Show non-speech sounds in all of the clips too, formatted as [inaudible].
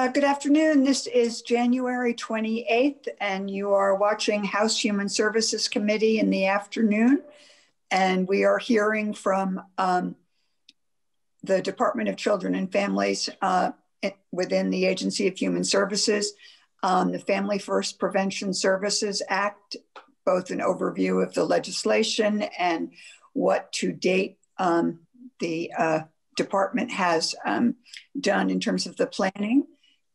Uh, good afternoon. This is January 28th, and you are watching House Human Services Committee in the afternoon. And we are hearing from um, the Department of Children and Families uh, within the Agency of Human Services, um, the Family First Prevention Services Act, both an overview of the legislation and what to date um, the uh, department has um, done in terms of the planning.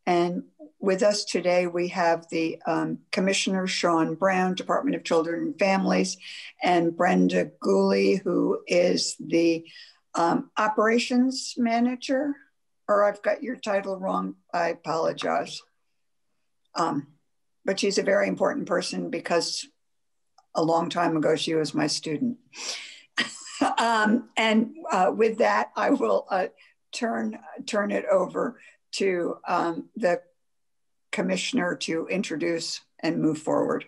And with us today, we have the um, Commissioner Sean Brown, Department of Children and Families, and Brenda Gooley, who is the um, Operations Manager. Or I've got your title wrong. I apologize. Um, but she's a very important person because a long time ago she was my student. [laughs] um, and uh, with that, I will uh, turn turn it over to um, the commissioner to introduce and move forward.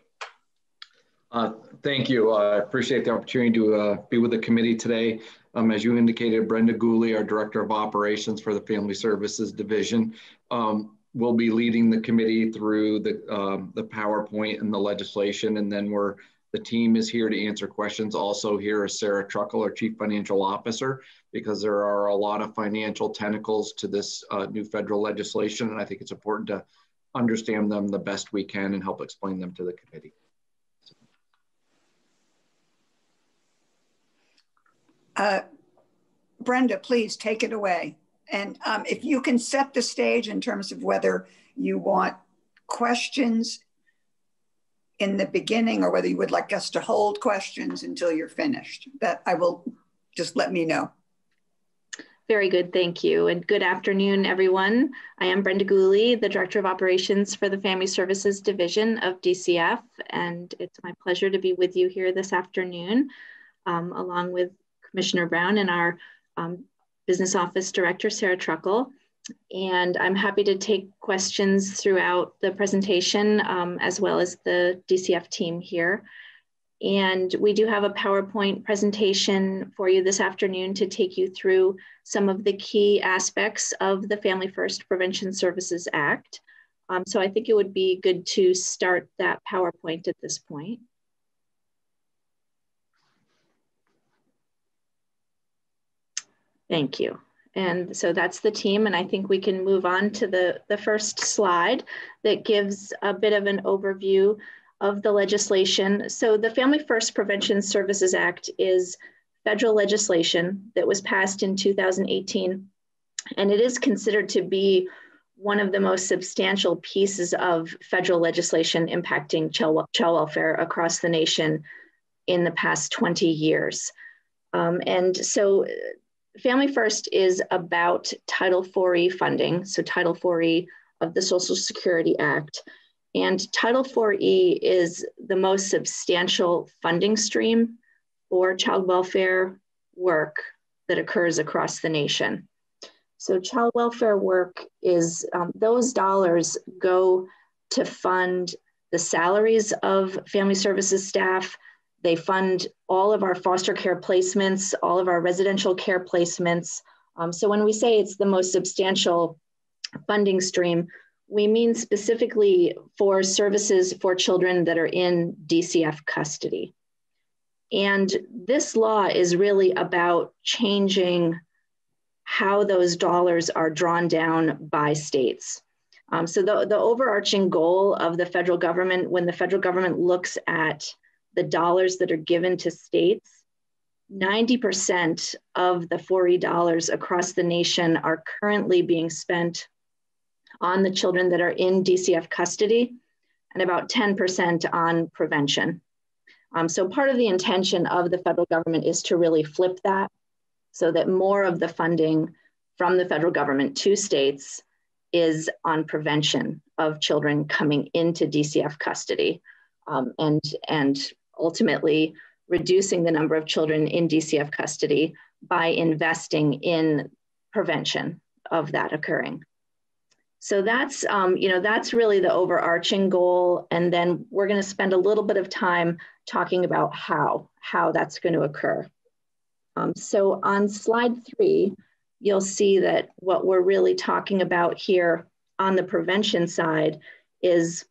Uh, thank you. I appreciate the opportunity to uh, be with the committee today. Um, as you indicated, Brenda Gooley, our Director of Operations for the Family Services Division, um, will be leading the committee through the, um, the PowerPoint and the legislation, and then we're the team is here to answer questions. Also here is Sarah Truckle, our Chief Financial Officer, because there are a lot of financial tentacles to this uh, new federal legislation, and I think it's important to understand them the best we can and help explain them to the committee. Uh, Brenda, please take it away. And um, if you can set the stage in terms of whether you want questions in the beginning or whether you would like us to hold questions until you're finished. That I will just let me know. Very good, thank you. And good afternoon, everyone. I am Brenda Gooley, the Director of Operations for the Family Services Division of DCF, and it's my pleasure to be with you here this afternoon, um, along with Commissioner Brown and our um, Business Office Director, Sarah Truckle and I'm happy to take questions throughout the presentation um, as well as the DCF team here. And we do have a PowerPoint presentation for you this afternoon to take you through some of the key aspects of the Family First Prevention Services Act. Um, so I think it would be good to start that PowerPoint at this point. Thank you. And so that's the team. And I think we can move on to the, the first slide that gives a bit of an overview of the legislation. So the Family First Prevention Services Act is federal legislation that was passed in 2018. And it is considered to be one of the most substantial pieces of federal legislation impacting child, welfare across the nation in the past 20 years. Um, and so Family First is about Title IV-E funding, so Title IV-E of the Social Security Act. And Title IV-E is the most substantial funding stream for child welfare work that occurs across the nation. So child welfare work is, um, those dollars go to fund the salaries of family services staff, they fund all of our foster care placements, all of our residential care placements. Um, so when we say it's the most substantial funding stream, we mean specifically for services for children that are in DCF custody. And this law is really about changing how those dollars are drawn down by states. Um, so the, the overarching goal of the federal government, when the federal government looks at the dollars that are given to states, 90% of the 4E dollars across the nation are currently being spent on the children that are in DCF custody and about 10% on prevention. Um, so part of the intention of the federal government is to really flip that so that more of the funding from the federal government to states is on prevention of children coming into DCF custody um, and, and ultimately reducing the number of children in DCF custody by investing in prevention of that occurring. So that's, um, you know, that's really the overarching goal. And then we're going to spend a little bit of time talking about how, how that's going to occur. Um, so on slide three, you'll see that what we're really talking about here on the prevention side is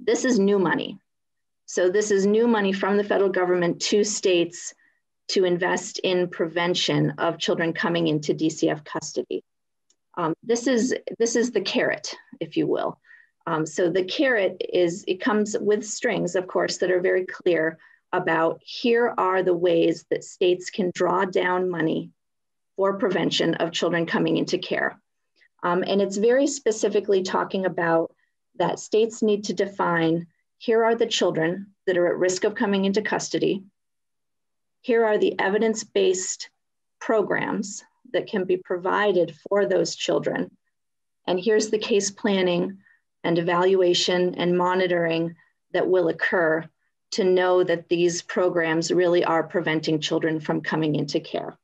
this is new money. So this is new money from the federal government to states to invest in prevention of children coming into DCF custody. Um, this is this is the carrot, if you will. Um, so the carrot is it comes with strings, of course, that are very clear about here are the ways that states can draw down money for prevention of children coming into care. Um, and it's very specifically talking about that states need to define here are the children that are at risk of coming into custody. Here are the evidence based programs that can be provided for those children. And here's the case planning and evaluation and monitoring that will occur to know that these programs really are preventing children from coming into care.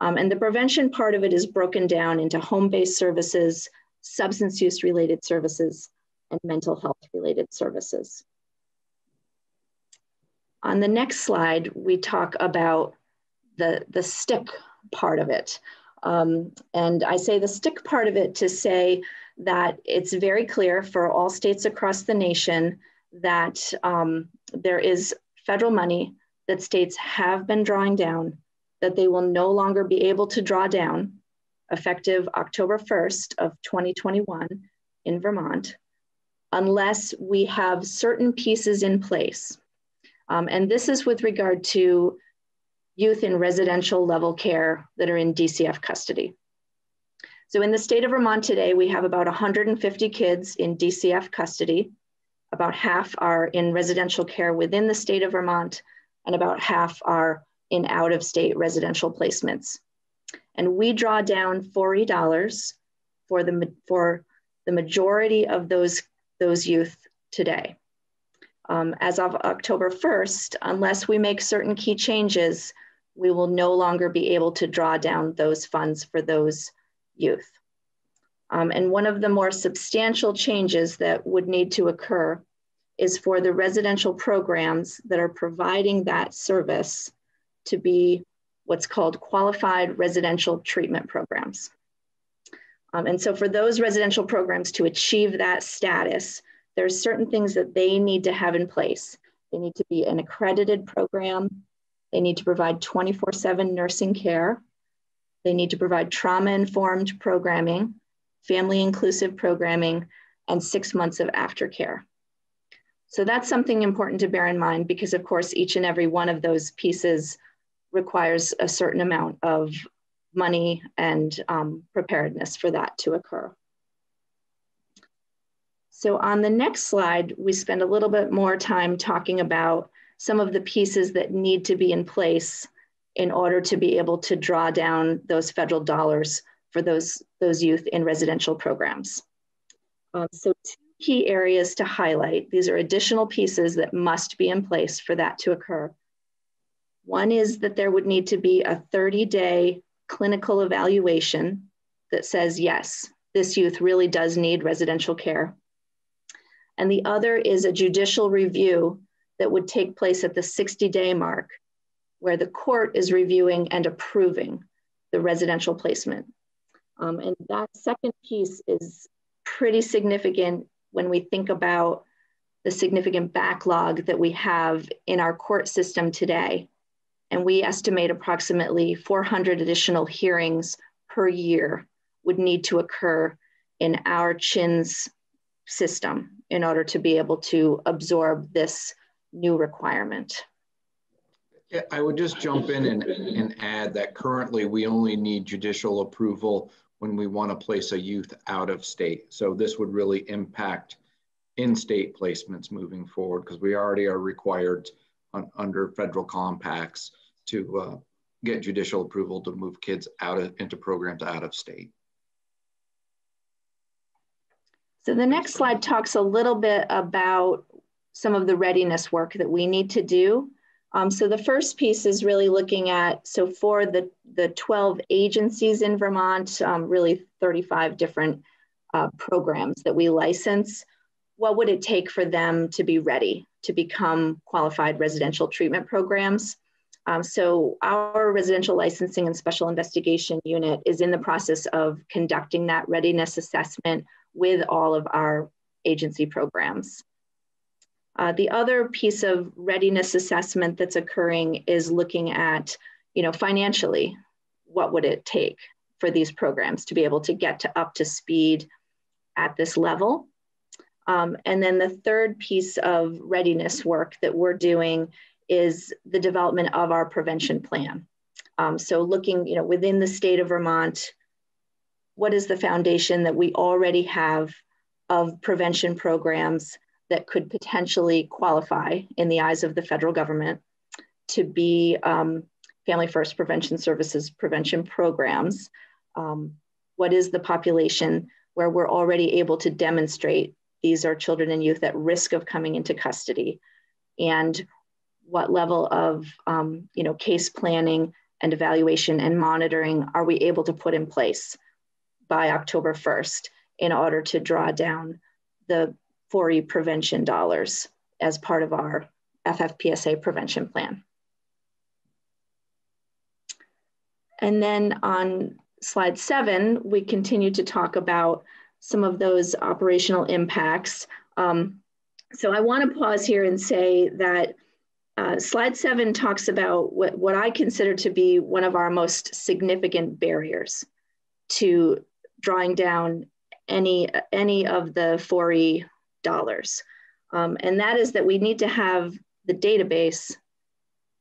Um, and the prevention part of it is broken down into home-based services, substance use related services, and mental health related services. On the next slide, we talk about the, the stick part of it. Um, and I say the stick part of it to say that it's very clear for all states across the nation that um, there is federal money that states have been drawing down that they will no longer be able to draw down effective October 1st of 2021 in Vermont unless we have certain pieces in place. Um, and this is with regard to youth in residential level care that are in DCF custody. So in the state of Vermont today, we have about 150 kids in DCF custody. About half are in residential care within the state of Vermont, and about half are in out of state residential placements. And we draw down $40 for the, for the majority of those, those youth today. Um, as of October 1st, unless we make certain key changes, we will no longer be able to draw down those funds for those youth. Um, and one of the more substantial changes that would need to occur is for the residential programs that are providing that service to be what's called qualified residential treatment programs. Um, and so for those residential programs to achieve that status, there's certain things that they need to have in place. They need to be an accredited program. They need to provide 24 seven nursing care. They need to provide trauma informed programming, family inclusive programming, and six months of aftercare. So that's something important to bear in mind because of course, each and every one of those pieces requires a certain amount of money and um, preparedness for that to occur. So on the next slide, we spend a little bit more time talking about some of the pieces that need to be in place in order to be able to draw down those federal dollars for those, those youth in residential programs. Um, so two key areas to highlight. These are additional pieces that must be in place for that to occur. One is that there would need to be a 30 day clinical evaluation that says, yes, this youth really does need residential care. And the other is a judicial review that would take place at the 60 day mark, where the court is reviewing and approving the residential placement. Um, and that second piece is pretty significant when we think about the significant backlog that we have in our court system today and we estimate approximately 400 additional hearings per year would need to occur in our CHINS system in order to be able to absorb this new requirement. Yeah, I would just jump in and, and add that currently we only need judicial approval when we want to place a youth out of state. So this would really impact in-state placements moving forward because we already are required on, under federal compacts to uh, get judicial approval to move kids out of, into programs out of state. So the next slide talks a little bit about some of the readiness work that we need to do. Um, so the first piece is really looking at, so for the, the 12 agencies in Vermont, um, really 35 different uh, programs that we license, what would it take for them to be ready to become qualified residential treatment programs? Um, so our residential licensing and special investigation unit is in the process of conducting that readiness assessment with all of our agency programs. Uh, the other piece of readiness assessment that's occurring is looking at, you know, financially, what would it take for these programs to be able to get to up to speed at this level? Um, and then the third piece of readiness work that we're doing is the development of our prevention plan. Um, so looking, you know, within the state of Vermont, what is the foundation that we already have of prevention programs that could potentially qualify in the eyes of the federal government to be um, Family First Prevention Services prevention programs? Um, what is the population where we're already able to demonstrate these are children and youth at risk of coming into custody? And what level of um, you know, case planning and evaluation and monitoring are we able to put in place by October 1st in order to draw down the 4E prevention dollars as part of our FFPSA prevention plan. And then on slide seven, we continue to talk about some of those operational impacts. Um, so I want to pause here and say that uh, slide seven talks about what, what I consider to be one of our most significant barriers to drawing down any, any of the 4E dollars. Um, and that is that we need to have the database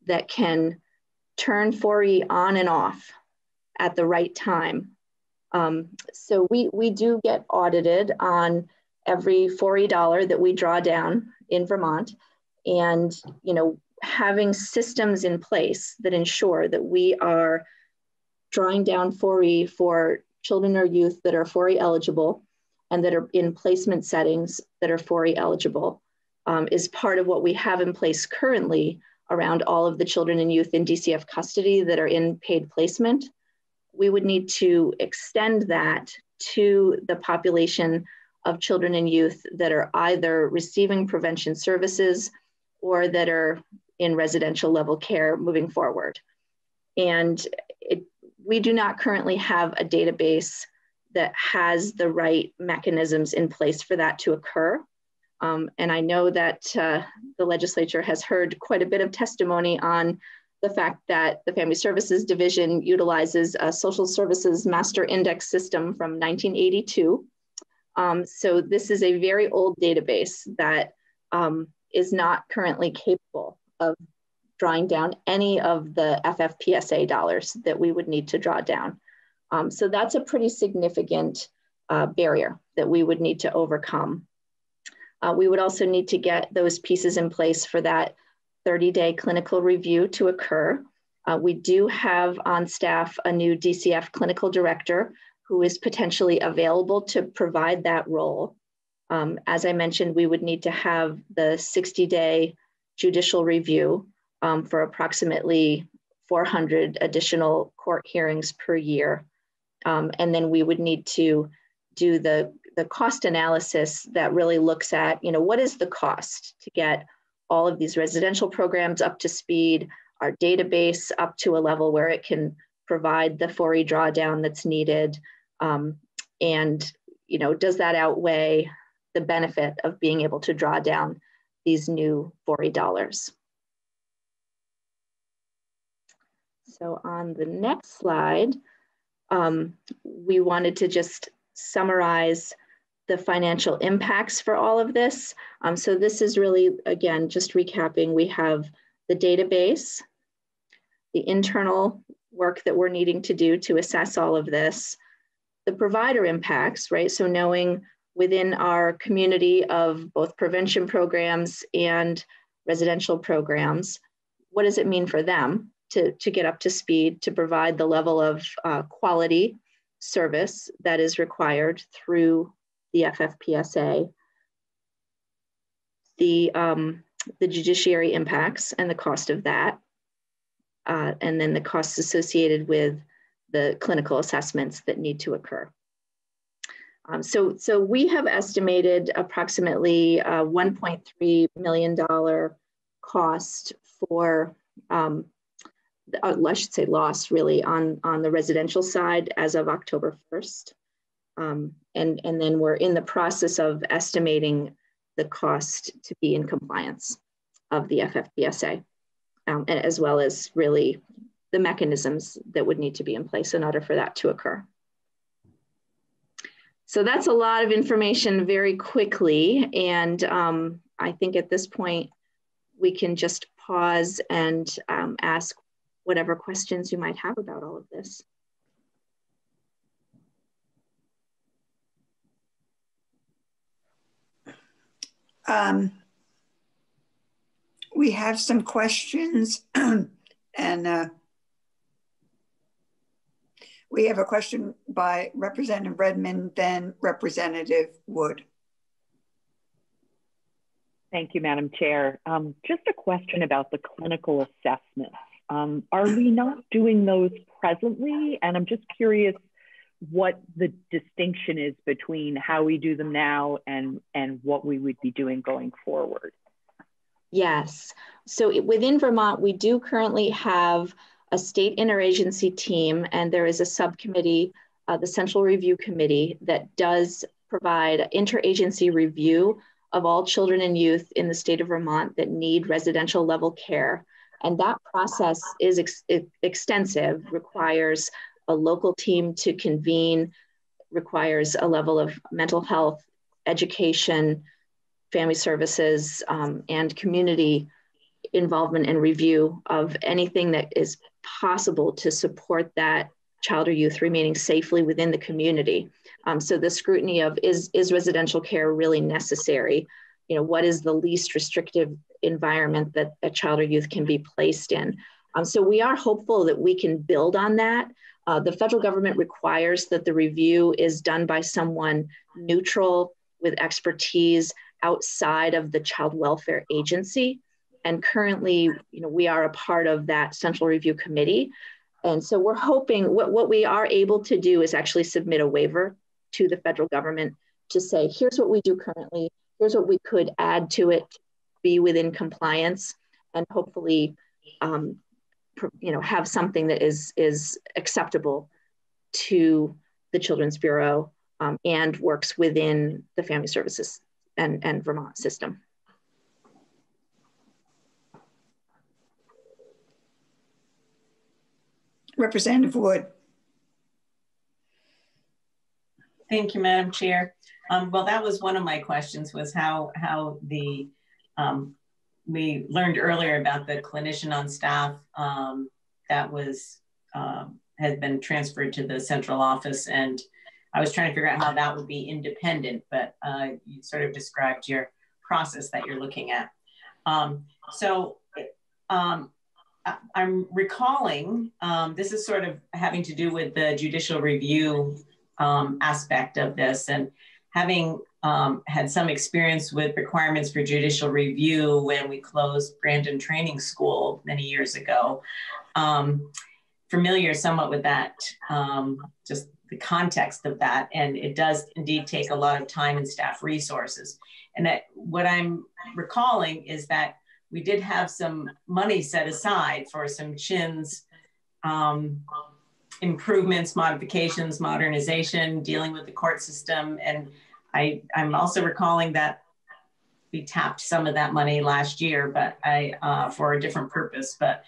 that can turn 4E on and off at the right time. Um, so we, we do get audited on every 4E dollar that we draw down in Vermont. And, you know, having systems in place that ensure that we are drawing down 4E for children or youth that are 4E eligible and that are in placement settings that are 4E eligible um, is part of what we have in place currently around all of the children and youth in DCF custody that are in paid placement. We would need to extend that to the population of children and youth that are either receiving prevention services or that are in residential level care moving forward. And it, we do not currently have a database that has the right mechanisms in place for that to occur. Um, and I know that uh, the legislature has heard quite a bit of testimony on the fact that the Family Services Division utilizes a social services master index system from 1982. Um, so this is a very old database that um, is not currently capable of drawing down any of the FFPSA dollars that we would need to draw down. Um, so that's a pretty significant uh, barrier that we would need to overcome. Uh, we would also need to get those pieces in place for that 30-day clinical review to occur. Uh, we do have on staff a new DCF clinical director who is potentially available to provide that role. Um, as I mentioned, we would need to have the 60-day judicial review um, for approximately 400 additional court hearings per year. Um, and then we would need to do the, the cost analysis that really looks at, you know, what is the cost to get all of these residential programs up to speed, our database up to a level where it can provide the 4E drawdown that's needed. Um, and, you know, does that outweigh the benefit of being able to draw down these new 4E dollars? So on the next slide, um, we wanted to just summarize the financial impacts for all of this. Um, so this is really, again, just recapping, we have the database, the internal work that we're needing to do to assess all of this, the provider impacts, right? So knowing within our community of both prevention programs and residential programs, what does it mean for them? To, to get up to speed to provide the level of uh, quality service that is required through the FFPSA. The, um, the judiciary impacts and the cost of that, uh, and then the costs associated with the clinical assessments that need to occur. Um, so, so we have estimated approximately uh, $1.3 million cost for um, I should say loss really on, on the residential side as of October 1st. Um, and, and then we're in the process of estimating the cost to be in compliance of the FFPSA, um, as well as really the mechanisms that would need to be in place in order for that to occur. So that's a lot of information very quickly. And um, I think at this point, we can just pause and um, ask whatever questions you might have about all of this. Um, we have some questions [clears throat] and uh, we have a question by Representative Redmond, then Representative Wood. Thank you, Madam Chair. Um, just a question about the clinical assessments. Um, are we not doing those presently? And I'm just curious what the distinction is between how we do them now and, and what we would be doing going forward. Yes. So within Vermont, we do currently have a state interagency team, and there is a subcommittee, uh, the Central Review Committee, that does provide interagency review of all children and youth in the state of Vermont that need residential level care. And that process is ex extensive, requires a local team to convene, requires a level of mental health, education, family services, um, and community involvement and review of anything that is possible to support that child or youth remaining safely within the community. Um, so the scrutiny of is, is residential care really necessary? You know, what is the least restrictive environment that a child or youth can be placed in? Um, so we are hopeful that we can build on that. Uh, the federal government requires that the review is done by someone neutral with expertise outside of the child welfare agency. And currently, you know, we are a part of that central review committee. And so we're hoping what, what we are able to do is actually submit a waiver to the federal government to say, here's what we do currently, here's what we could add to it, be within compliance, and hopefully, um, you know, have something that is is acceptable to the Children's Bureau um, and works within the Family Services and, and Vermont system. Representative Wood. Thank you, Madam Chair. Um, well, that was one of my questions was how, how the, um, we learned earlier about the clinician on staff um, that was, um, had been transferred to the central office. And I was trying to figure out how that would be independent, but uh, you sort of described your process that you're looking at. Um, so um, I'm recalling, this is sort of having to do with the judicial review um, aspect of this and having um, had some experience with requirements for judicial review when we closed Brandon Training School many years ago. Um, familiar somewhat with that, um, just the context of that. And it does indeed take a lot of time and staff resources. And that what I'm recalling is that we did have some money set aside for some CHINS um, improvements, modifications, modernization, dealing with the court system. And I, I'm also recalling that we tapped some of that money last year, but I uh, for a different purpose. But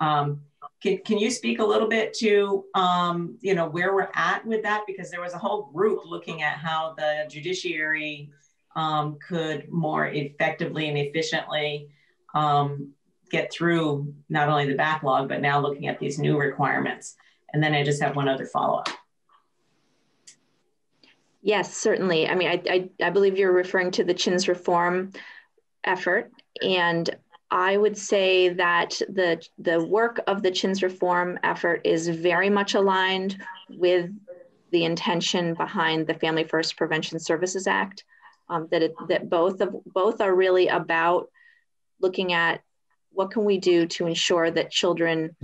um, can, can you speak a little bit to um, you know where we're at with that? Because there was a whole group looking at how the judiciary um, could more effectively and efficiently um, get through not only the backlog, but now looking at these new requirements. And then I just have one other follow up. Yes, certainly. I mean, I, I, I believe you're referring to the CHINS reform effort. And I would say that the, the work of the CHINS reform effort is very much aligned with the intention behind the Family First Prevention Services Act. Um, that it, that both of both are really about looking at what can we do to ensure that children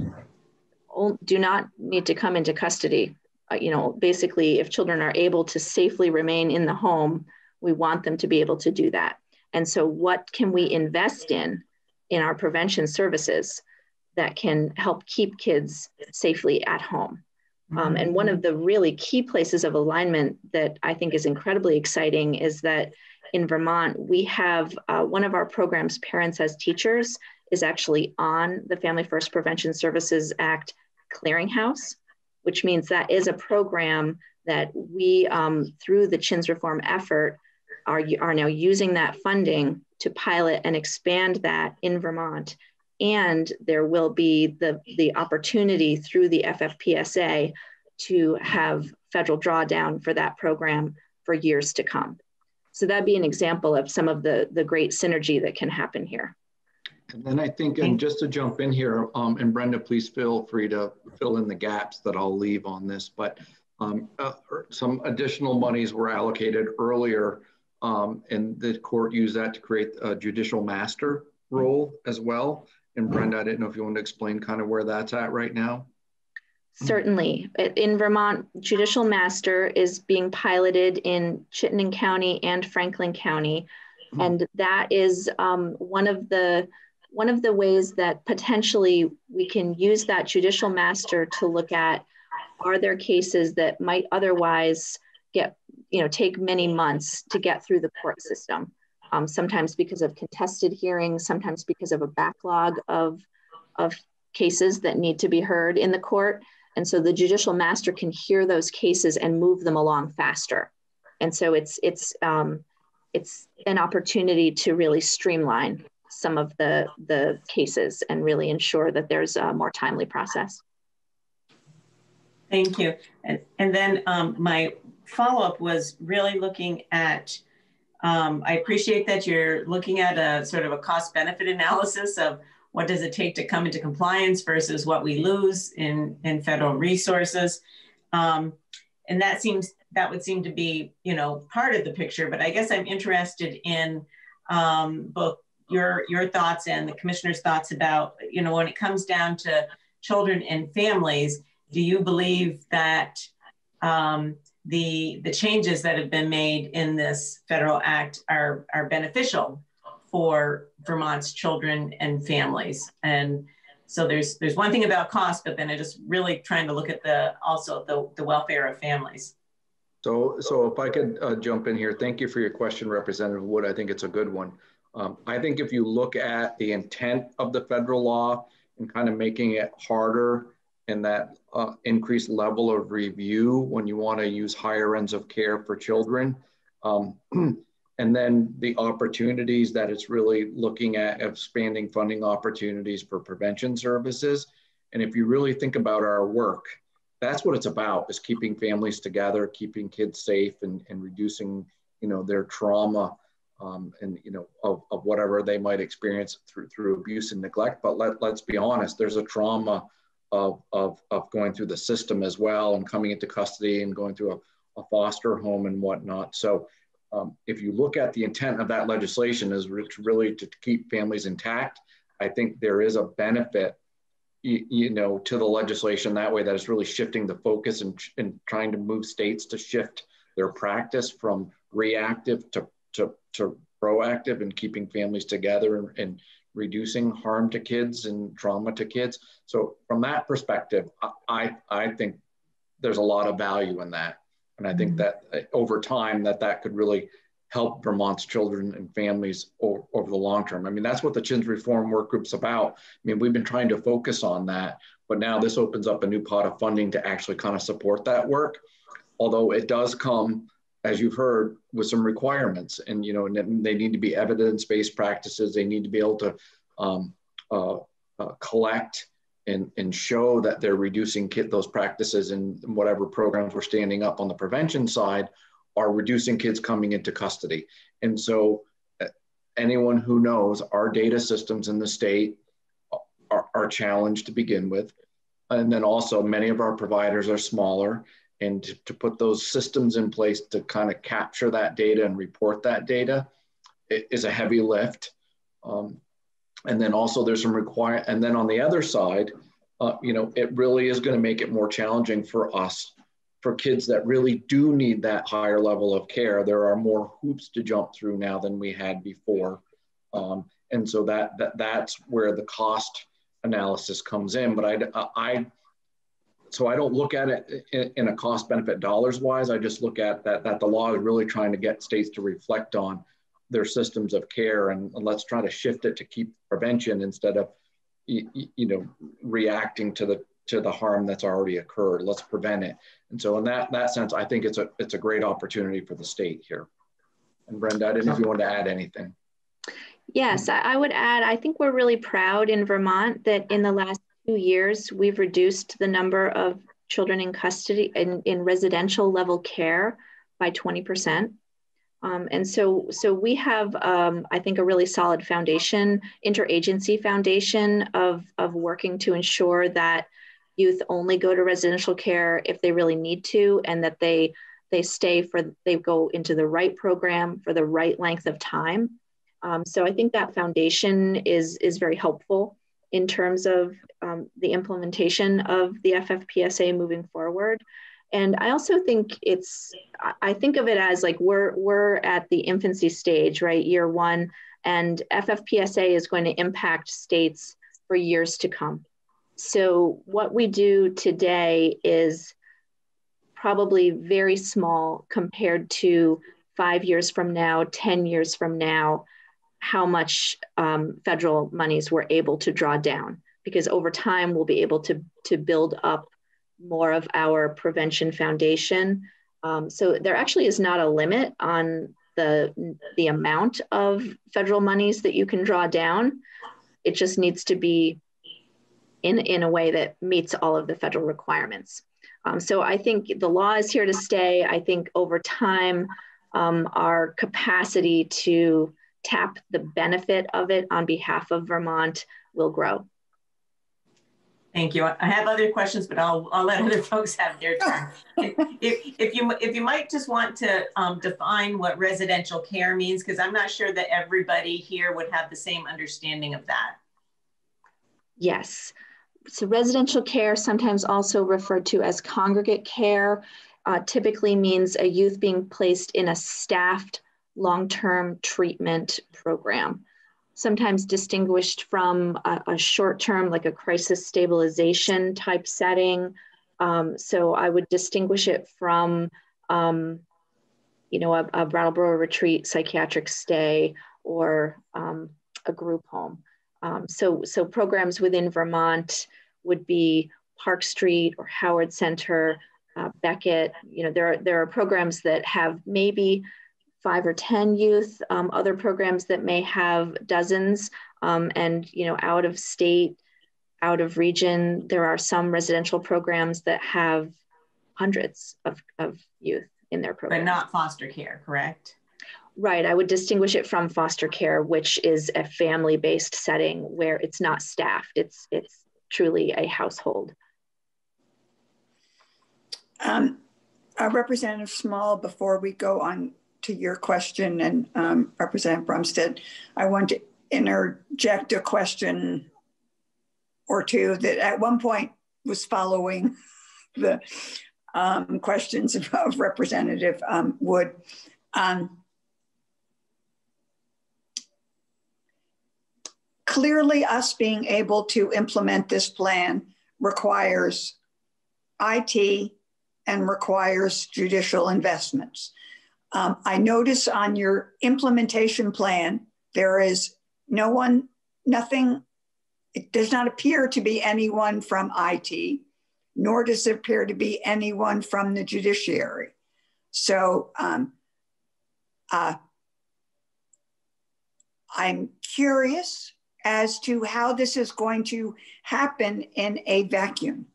do not need to come into custody. Uh, you know, basically, if children are able to safely remain in the home, we want them to be able to do that. And so, what can we invest in in our prevention services that can help keep kids safely at home? Um, and one of the really key places of alignment that I think is incredibly exciting is that in Vermont, we have uh, one of our programs, Parents as Teachers, is actually on the Family First Prevention Services Act clearinghouse, which means that is a program that we, um, through the CHINS reform effort, are, are now using that funding to pilot and expand that in Vermont. And there will be the, the opportunity through the FFPSA to have federal drawdown for that program for years to come. So that'd be an example of some of the, the great synergy that can happen here. And then I think, and just to jump in here, um, and Brenda, please feel free to fill in the gaps that I'll leave on this, but um, uh, some additional monies were allocated earlier um, and the court used that to create a judicial master role as well. And Brenda, I didn't know if you want to explain kind of where that's at right now. Certainly. In Vermont, judicial master is being piloted in Chittenden County and Franklin County. Hmm. And that is um, one of the one of the ways that potentially we can use that judicial master to look at are there cases that might otherwise get you know take many months to get through the court system? Um, sometimes because of contested hearings sometimes because of a backlog of of cases that need to be heard in the court. And so the judicial master can hear those cases and move them along faster. And so it's it's um, it's an opportunity to really streamline some of the the cases and really ensure that there's a more timely process Thank you. And, and then um, my follow-up was really looking at, um, I appreciate that you're looking at a sort of a cost benefit analysis of what does it take to come into compliance versus what we lose in, in federal resources. Um, and that seems, that would seem to be, you know, part of the picture, but I guess I'm interested in um, both your, your thoughts and the commissioner's thoughts about, you know, when it comes down to children and families, do you believe that um, the the changes that have been made in this federal act are are beneficial for Vermont's children and families. And so there's there's one thing about cost, but then it is really trying to look at the also the, the welfare of families. So so if I could uh, jump in here, thank you for your question, Representative Wood. I think it's a good one. Um, I think if you look at the intent of the federal law and kind of making it harder and that uh, increased level of review when you want to use higher ends of care for children. Um, [clears throat] and then the opportunities that it's really looking at expanding funding opportunities for prevention services. And if you really think about our work, that's what it's about is keeping families together, keeping kids safe and, and reducing, you know, their trauma um, and, you know, of, of whatever they might experience through, through abuse and neglect. But let, let's be honest, there's a trauma of, of, of going through the system as well and coming into custody and going through a, a foster home and whatnot. So um, if you look at the intent of that legislation is really to keep families intact, I think there is a benefit, you, you know, to the legislation that way that is really shifting the focus and, and trying to move states to shift their practice from reactive to, to, to proactive and keeping families together and, and reducing harm to kids and trauma to kids. So from that perspective, I, I think there's a lot of value in that. And I think mm-hmm. that uh, over time that that could really help Vermont's children and families over, over, the long term. I mean, that's what the CHINS Reform Work Group's about. I mean, we've been trying to focus on that, but now this opens up a new pot of funding to actually kind of support that work. Although it does come as you've heard, with some requirements. And, you know, they need to be evidence-based practices. They need to be able to um, uh, uh, collect and, and show that they're reducing kid, those practices and whatever programs we're standing up on the prevention side are reducing kids coming into custody. And so uh, anyone who knows our data systems in the state are, are challenged to begin with. And then also many of our providers are smaller and to, to put those systems in place to kind of capture that data and report that data is a heavy lift. Um, and then also there's some require, and then on the other side, uh, you know, it really is going to make it more challenging for us, for kids that really do need that higher level of care. There are more hoops to jump through now than we had before, um, and so that, that that's where the cost analysis comes in. But I, I so I don't look at it in, in a cost benefit dollars wise. I just look at that, that the law is really trying to get states to reflect on their systems of care and, let's try to shift it to keep prevention instead of, you, you know, reacting to the to the harm that's already occurred. Let's prevent it. And so in that, that sense, I think it's a, it's a great opportunity for the state here. And Brenda, I didn't know if you wanted to add anything. Yes, I would add, I think we're really proud in Vermont that in the last two years, we've reduced the number of children in custody in, in residential level care by 20%. Um, and so, so we have, um, I think, a really solid foundation, interagency foundation of, of working to ensure that youth only go to residential care if they really need to, and that they they stay for they go into the right program for the right length of time. Um, so I think that foundation is is very helpful in terms of um, the implementation of the FFPSA moving forward. And I also think it's, I think of it as like we're, we're at the infancy stage, right? Year one, and FFPSA is going to impact states for years to come. So, what we do today is probably very small compared to five years from now, 10 years from now, how much um, federal monies we're able to draw down because over time we'll be able to, to build up more of our prevention foundation. Um, so there actually is not a limit on the, the amount of federal monies that you can draw down. It just needs to be in, in a way that meets all of the federal requirements. Um, so I think the law is here to stay. I think over time, um, our capacity to tap the benefit of it on behalf of Vermont will grow. Thank you. I have other questions, but I'll, I'll let other [laughs] folks have their turn. if, if you if you might just want to um, define what residential care means, because I'm not sure that everybody here would have the same understanding of that. Yes. So residential care, sometimes also referred to as congregate care, uh, typically means a youth being placed in a staffed long-term treatment program, sometimes distinguished from a, a short-term, like a crisis stabilization type setting. Um, so I would distinguish it from, um, you know, a, a, Brattleboro retreat psychiatric stay or um, a group home. Um, so, so programs within Vermont would be Park Street or Howard Center, uh, Beckett. You know, there are, there are programs that have maybe five or 10 youth, um, other programs that may have dozens, um, and you know, out of state, out of region, there are some residential programs that have hundreds of, of youth in their program. But not foster care, correct? Right. I would distinguish it from foster care, which is a family-based setting where it's not staffed. It's it's truly a household. Um, uh, Representative Small, before we go on to your question and um, Representative Brumsted, I want to interject a question or two that at one point was following [laughs] the um, questions of, [laughs] of Representative um, Wood. Um, clearly, us being able to implement this plan requires IT and requires judicial investments. Um, I notice on your implementation plan, there is no one, nothing, it does not appear to be anyone from IT, nor does it appear to be anyone from the judiciary. So um, uh, I'm curious as to how this is going to happen in a vacuum.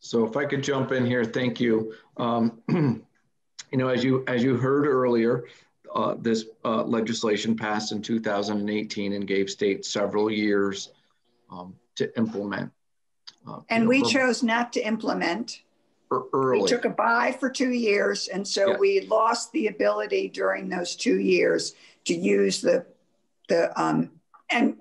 So if I could jump in here, thank you. Um, [clears throat] you know, as you as you heard earlier, uh, this uh, legislation passed in 2018 and gave states several years um, to implement. Uh, and know, we chose not to implement. Early. We took a bye for two years, and so we lost the ability during those two years to use the the um and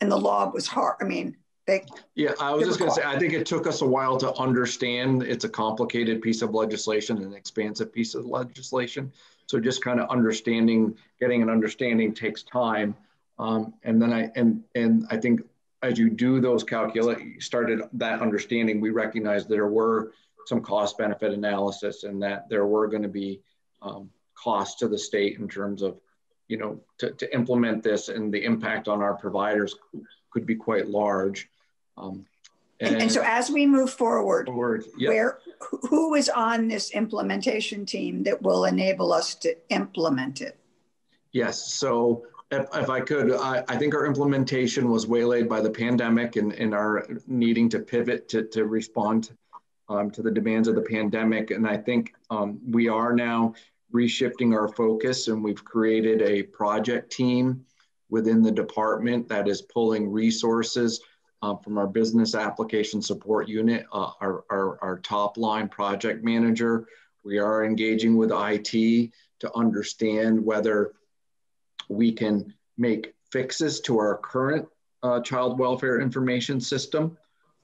and the law was hard. I mean, they, yeah, I was just going to say, I think it took us a while to understand it's a complicated piece of legislation, an expansive piece of legislation. So just kind of understanding, getting an understanding takes time. Um, and then I and and I think as you do those calculate, started that understanding, we recognized there were some cost benefit analysis and that there were going to be um, costs to the state in terms of, you know, to, to implement this and the impact on our providers could be quite large. Um, and, and, and, so as we move forward, forward yep. where who is on this implementation team that will enable us to implement it? Yes. So if, if I could, I, I, think our implementation was waylaid by the pandemic and, and our needing to pivot to, to respond um, to the demands of the pandemic. And I think um, we are now reshifting our focus and we've created a project team within the department that is pulling resources uh, from our business application support unit, uh, our, our, our top line project manager. We are engaging with IT to understand whether we can make fixes to our current uh, child welfare information system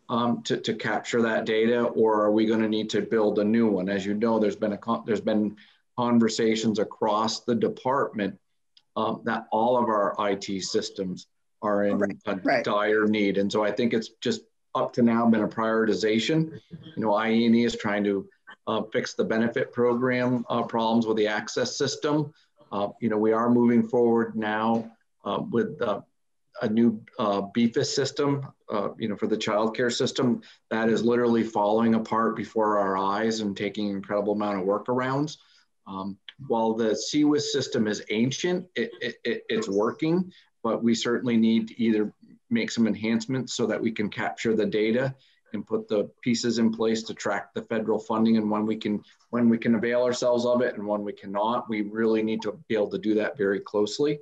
um, to, to capture that data, or are we going to need to build a new one? As you know, there's been a there's been conversations across the department um, that all of our IT systems are in right, a right. dire need, and so I think it's just up to now been a prioritization. You know, IE&E is trying to uh, fix the benefit program uh, problems with the access system. Uh, you know, we are moving forward now uh, with uh, a new uh, BFIS system, uh, you know, for the childcare system that is literally falling apart before our eyes and taking an incredible amount of workarounds. Um, while the CWIS system is ancient, it, it, it, it's working, but we certainly need to either make some enhancements so that we can capture the data and put the pieces in place to track the federal funding and when we can when we can avail ourselves of it and when we cannot. We really need to be able to do that very closely.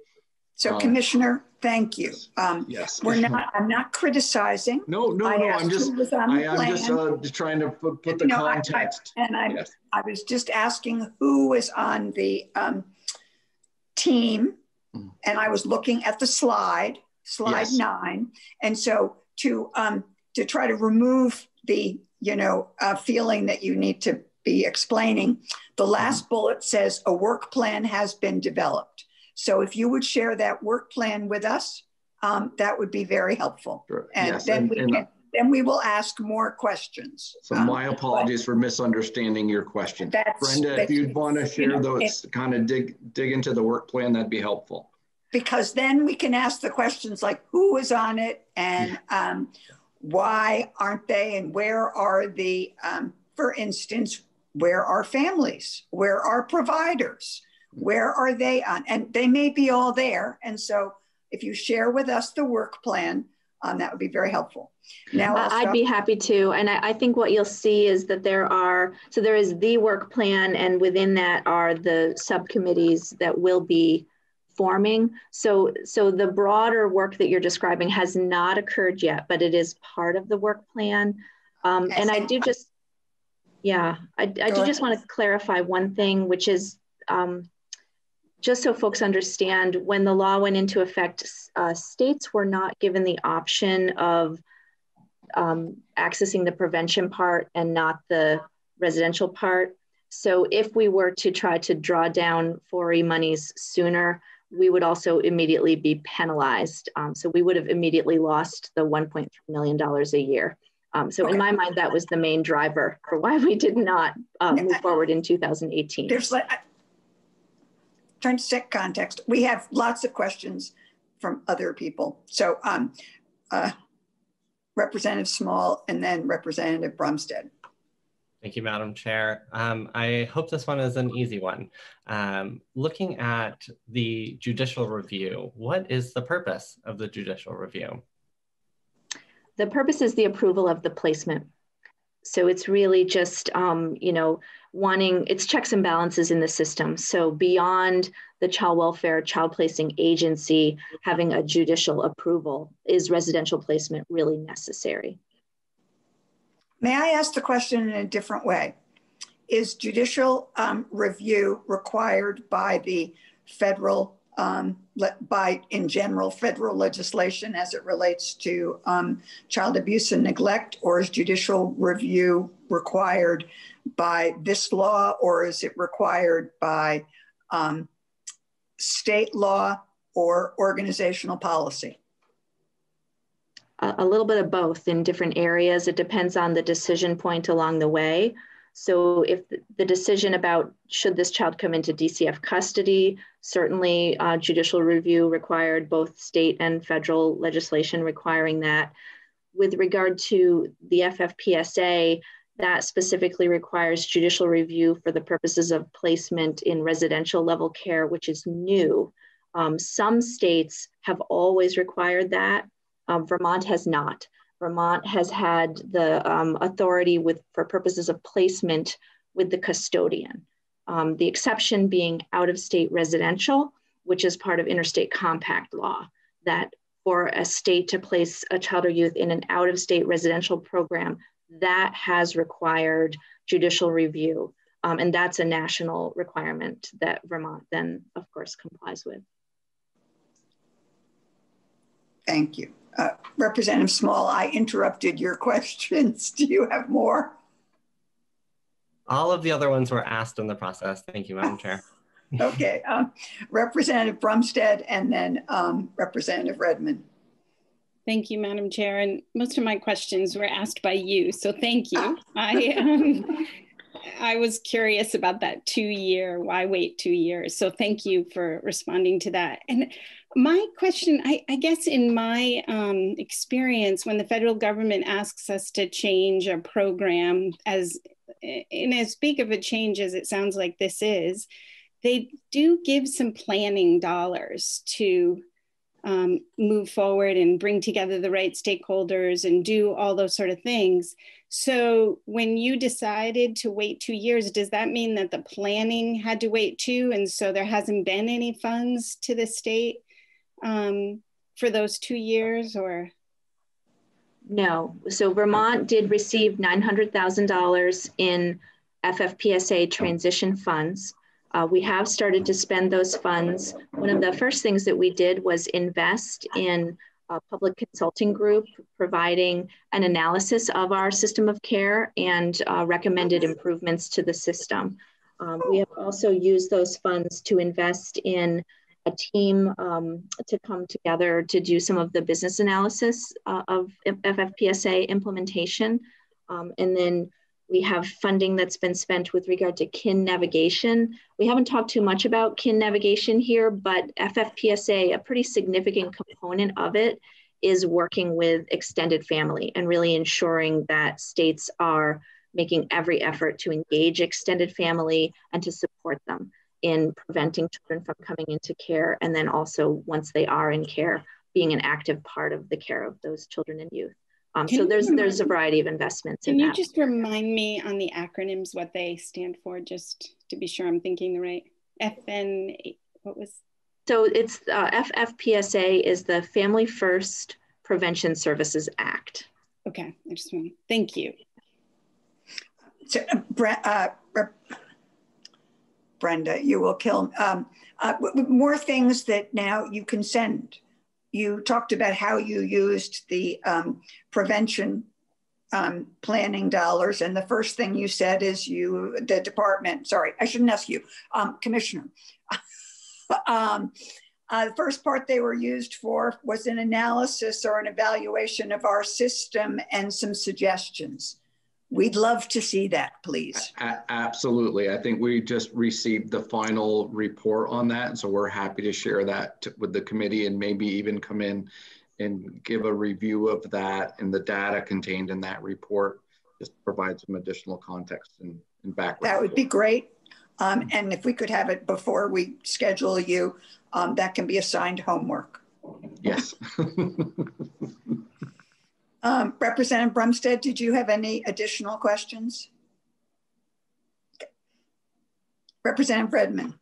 So um, commissioner thank you. um, yes. we're not [laughs] i'm not criticizing. No no I no i'm just I, am just uh, trying to put, put the no, context I, I, and i yes. i was just asking who was on the um, team. And i was looking at the slide slide yes. nine and so to um, to try to remove the you know uh, feeling that you need to be explaining the last mm-hmm. bullet says a work plan has been developed so if you would share that work plan with us um, that would be very helpful sure. and yes. then and, we and, can then we will ask more questions. So um, my apologies for misunderstanding your question. Brenda, if you'd want to share you know, those, if, kind of dig dig into the work plan, that'd be helpful. Because then we can ask the questions like who was on it? And um, why aren't they? And where are the um, for instance where are families? Where are providers? Where are they on? And they may be all there. And so if you share with us the work plan um, that would be very helpful now uh, i'd be happy to and I, I think what you'll see is that there are so there is the work plan and within that are the subcommittees that will be forming. So, so the broader work that you're describing has not occurred yet, but it is part of the work plan. Um, and I do just, yeah, I, I do just want to clarify one thing, which is um, just so folks understand, when the law went into effect, uh, states were not given the option of um, accessing the prevention part and not the residential part. So if we were to try to draw down 4E monies sooner, we would also immediately be penalized. Um, so we would have immediately lost the $1.3 million a year. Um, so okay. in my mind, that was the main driver for why we did not um, move forward in 2018. There's like, trying to set context. We have lots of questions from other people. So um, uh, Representative Small and then Representative Brumsted. Thank you, Madam Chair. Um, I hope this one is an easy one. Um, looking at the judicial review, what is the purpose of the judicial review? The purpose is the approval of the placement. So it's really just, um, you know, wanting, it's checks and balances in the system. So beyond the child welfare, child placing agency having a judicial approval, is residential placement really necessary? May I ask the question in a different way? Is judicial um, review required by the federal, um, by in general federal legislation as it relates to um, child abuse and neglect, or is judicial review required by this law, or is it required by um, state law or organizational policy? a, little bit of both in different areas. It depends on the decision point along the way. So if the decision about should this child come into DCF custody, certainly uh, judicial review required, both state and federal legislation requiring that. With regard to the FFPSA, that specifically requires judicial review for the purposes of placement in residential level care, which is new. Um, some states have always required that. Um, Vermont has not. Vermont has had the um, authority with for purposes of placement with the custodian. Um, the exception being out of state residential, which is part of interstate compact law, that for a state to place a child or youth in an out of state residential program, that has required judicial review. Um, and that's a national requirement that Vermont then, of course, complies with. Thank you. Uh, Representative Small, I interrupted your [laughs] questions. Do you have more? All of the other ones were asked in the process. Thank you, Madam Chair. [laughs] okay. Um, Representative Brumsted and then um, Representative Redmond. Thank you, Madam Chair. And most of my questions were asked by you, so thank you. [laughs] I, um, I was curious about that two year, why wait two years? So thank you for responding to that. And my question, I, I guess, in my um, experience, when the federal government asks us to change a program, as in as big of a change as it sounds like this is, they do give some planning dollars to um, move forward and bring together the right stakeholders and do all those sort of things. So, when you decided to wait two years, does that mean that the planning had to wait too? And so there hasn't been any funds to the state um, for those two years or? No. So Vermont did receive $900,000 in FFPSA transition funds. Uh, we have started to spend those funds. One of the first things that we did was invest in a public consulting group providing an analysis of our system of care and uh, recommended improvements to the system. Um, we have also used those funds to invest in a team um, to come together to do some of the business analysis uh, of FFPSA implementation. Um, and then we have funding that's been spent with regard to kin navigation. We haven't talked too much about kin navigation here, but FFPSA, a pretty significant component of it is working with extended family and really ensuring that states are making every effort to engage extended family and to support them in preventing children from coming into care. And then also, once they are in care, being an active part of the care of those children and youth. Um, so there's there's a variety of investments. Can you that. just remind me on the acronyms what they stand for, just to be sure I'm thinking the right FN? What was? So it's uh, FFPSA is the Family First Prevention Services Act. Okay, I just want to thank you. So, uh, uh, Brenda, you will kill um, uh, more things that now you can send you talked about how you used the um, prevention um, planning dollars. And the first thing you said is you, the department, sorry, I shouldn't ask you, um, Commissioner. [laughs] um, uh, the first part they were used for was an analysis or an evaluation of our system and some suggestions. We'd love to see that, please. A absolutely. I think we just received the final report on that. And so we're happy to share that with the committee and maybe even come in and give a review of that and the data contained in that report, just provide some additional context and, and background. That would be great. Um, and if we could have it before we schedule you, um, that can be assigned homework. Yes. [laughs] Um, Representative Brumsted, did you have any additional questions? Okay. Representative Redmond.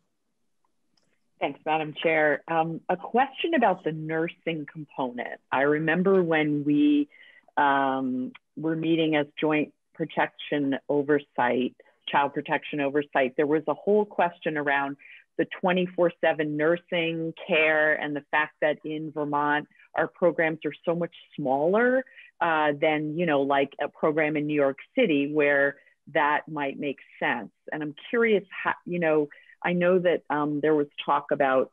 Thanks, Madam Chair. Um, a question about the nursing component. I remember when we um, were meeting as joint protection oversight, child protection oversight, there was a whole question around the 24 7 nursing care and the fact that in Vermont, our programs are so much smaller uh, than, you know, like a program in New York City where that might make sense. And I'm curious how, you know, I know that um, there was talk about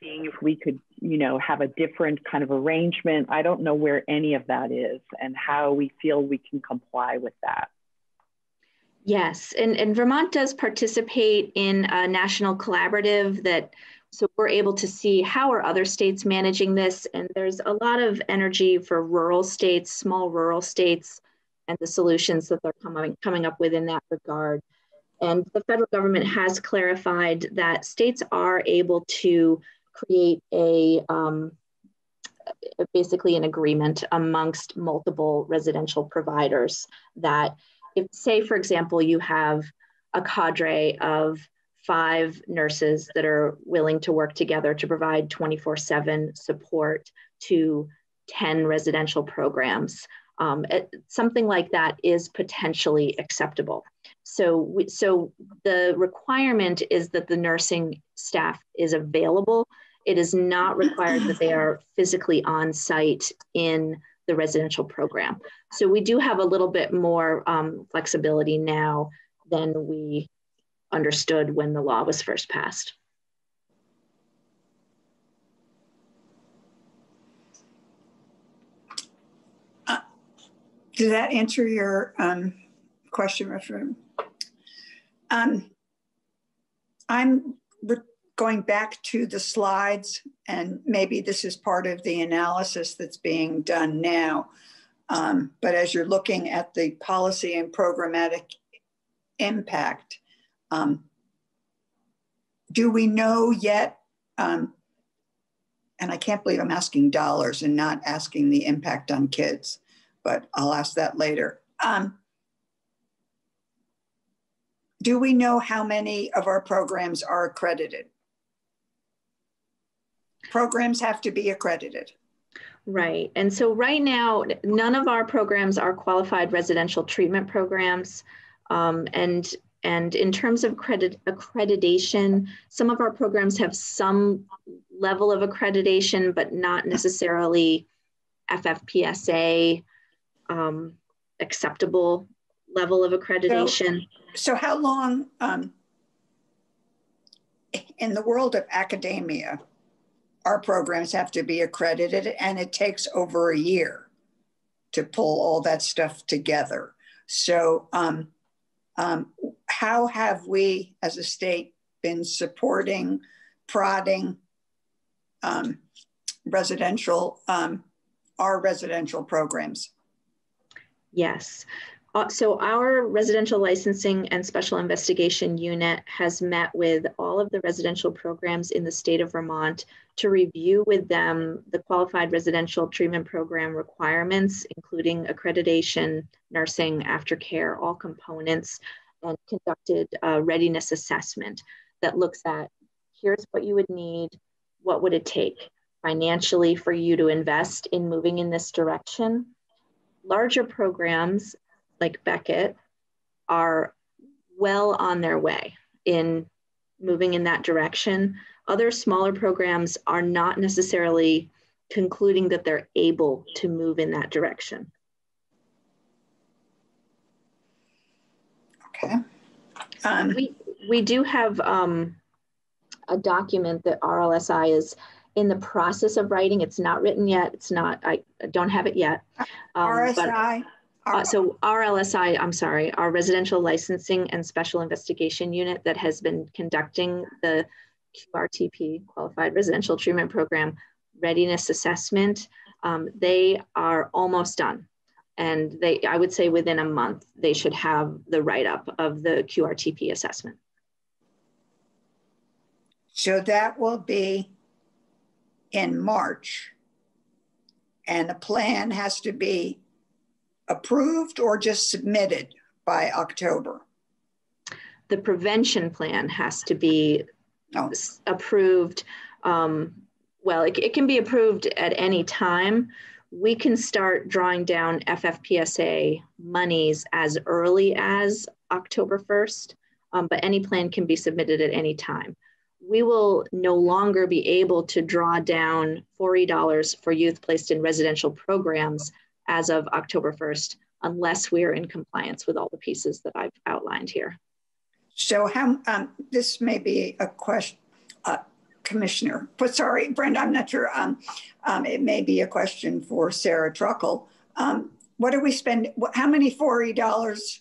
seeing if we could, you know, have a different kind of arrangement. I don't know where any of that is and how we feel we can comply with that. Yes, and, and Vermont does participate in a national collaborative that so we're able to see how are other states managing this and there's a lot of energy for rural states small rural states and the solutions that they're coming coming up with in that regard. And the federal government has clarified that states are able to create a um, basically an agreement amongst multiple residential providers that if say for example you have a cadre of five nurses that are willing to work together to provide 24 7 support to 10 residential programs. Um, it, something like that is potentially acceptable. So, we, so the requirement is that the nursing staff is available. It is not required that they are physically on site in the residential program. So we do have a little bit more um, flexibility now than we understood when the law was first passed. Uh, did that answer your um, question, Reverend? Um, I'm going back to the slides, and maybe this is part of the analysis that's being done now. Um, but as you're looking at the policy and programmatic impact, um, do we know yet? Um, and I can't believe I'm asking dollars and not asking the impact on kids, but I'll ask that later. Um, do we know how many of our programs are accredited? Programs have to be accredited. Right. And so right now, none of our programs are qualified residential treatment programs. Um, and and in terms of credit accreditation, some of our programs have some level of accreditation, but not necessarily FFPSA um, acceptable level of accreditation. So, so how long um, in the world of academia, our programs have to be accredited and it takes over a year to pull all that stuff together. So, um, um, how have we as a state been supporting, prodding um, residential, um, our residential programs? Yes. Uh, so our residential licensing and special investigation unit has met with all of the residential programs in the state of Vermont to review with them the qualified residential treatment program requirements, including accreditation, nursing, aftercare, all components, and conducted a readiness assessment that looks at here's what you would need, what would it take financially for you to invest in moving in this direction. Larger programs like Becket are well on their way in moving in that direction. Other smaller programs are not necessarily concluding that they're able to move in that direction. Okay. Um, we, we do have um, a document that RLSI is in the process of writing. It's not written yet. It's not, I don't have it yet. Um, RSI? Uh, so RLSI, I'm sorry, our Residential Licensing and Special Investigation Unit that has been conducting the QRTP, Qualified Residential Treatment Program Readiness Assessment, um, they are almost done. And they, I would say within a month, they should have the write-up of the QRTP assessment. So that will be in March. And the plan has to be approved or just submitted by October? The prevention plan has to be oh. approved. Um, well, it, it can be approved at any time. We can start drawing down FFPSA monies as early as October 1st, um, but any plan can be submitted at any time. We will no longer be able to draw down $40 for youth placed in residential programs as of October 1st, unless we're in compliance with all the pieces that I've outlined here. So how, um, this may be a question, uh, Commissioner, but sorry, Brenda, I'm not sure. Um, um, it may be a question for Sarah Truckle. Um, what do we spend? How many 4E dollars?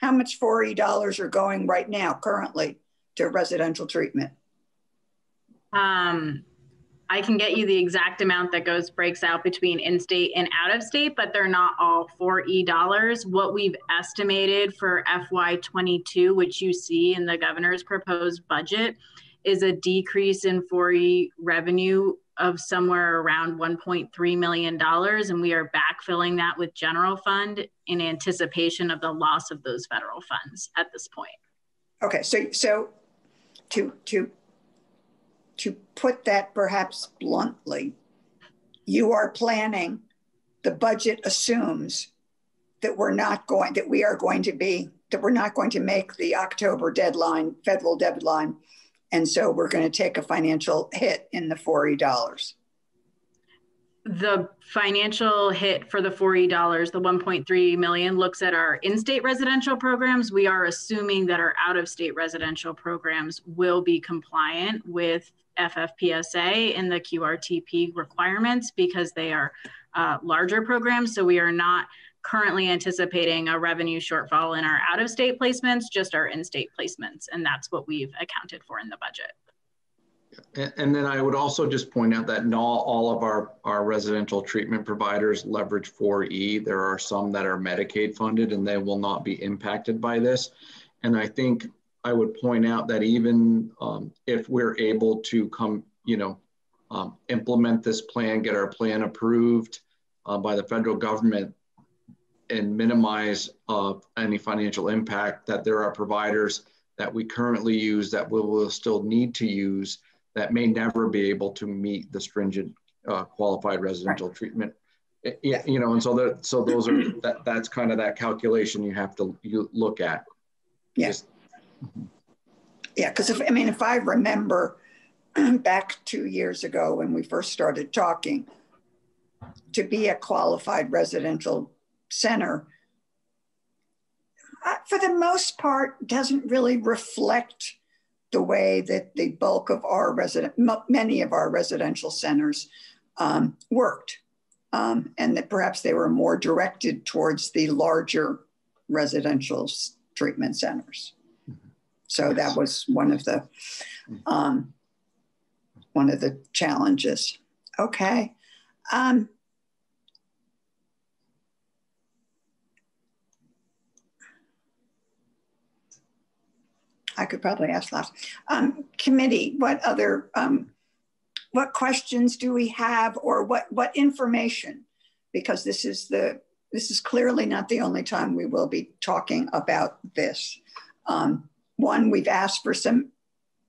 How much 4E dollars are going right now currently to residential treatment? Um, I can get you the exact amount that goes breaks out between in-state and out-of-state, but they're not all 4E dollars. What we've estimated for FY22, which you see in the governor's proposed budget, is a decrease in 4E revenue of somewhere around $1.3 million. And we are backfilling that with general fund in anticipation of the loss of those federal funds at this point. Okay, so so to to to put that perhaps bluntly, you are planning, the budget assumes that we're not going, that we are going to be, that we're not going to make the October deadline, federal deadline. And so we're going to take a financial hit in the 4E dollars the financial hit for the 4E dollars, the 1.3 million looks at our in-state residential programs. We are assuming that our out-of-state residential programs will be compliant with FFPSA and the QRTP requirements because they are uh, larger programs. So we are not currently anticipating a revenue shortfall in our out-of-state placements, just our in-state placements. And that's what we've accounted for in the budget. And then I would also just point out that not all of our, our residential treatment providers leverage 4E. There are some that are Medicaid funded and they will not be impacted by this. And I think I would point out that even um, if we're able to come, you know, um, implement this plan, get our plan approved uh, by the federal government and minimize uh, any financial impact, that there are providers that we currently use that we will still need to use that may never be able to meet the stringent uh, qualified residential right. treatment. It, you know, and so that so those are [clears throat] that that's kind of that calculation you have to you look at. Yes. Yeah. yeah, because if I mean, if I remember [clears throat] back two years ago when we first started talking, to be a qualified residential center, uh, for the most part, doesn't really reflect the way that the bulk of our resident, many of our residential centers um, worked. Um, and that perhaps they were more directed towards the larger residential treatment centers. So that was one of the um, one of the challenges. Okay. Um, I could probably ask last. Um, committee, what other, um, what questions do we have or what, what information? Because this is the, this is clearly not the only time we will be talking about this. Um, one, we've asked for some,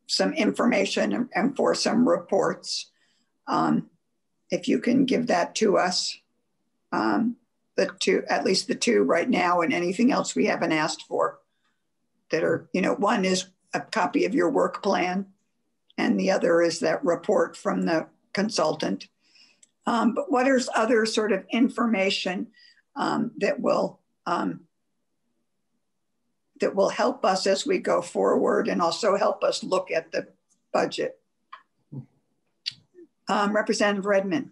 some information and, and for some reports. Um, if you can give that to us, um, the two, at least the two right now and anything else we haven't asked for that are, you know, one is a copy of your work plan, and the other is that report from the consultant. Um, but what is other sort of information um, that will um, that will help us as we go forward and also help us look at the budget? Um, Representative Redmond.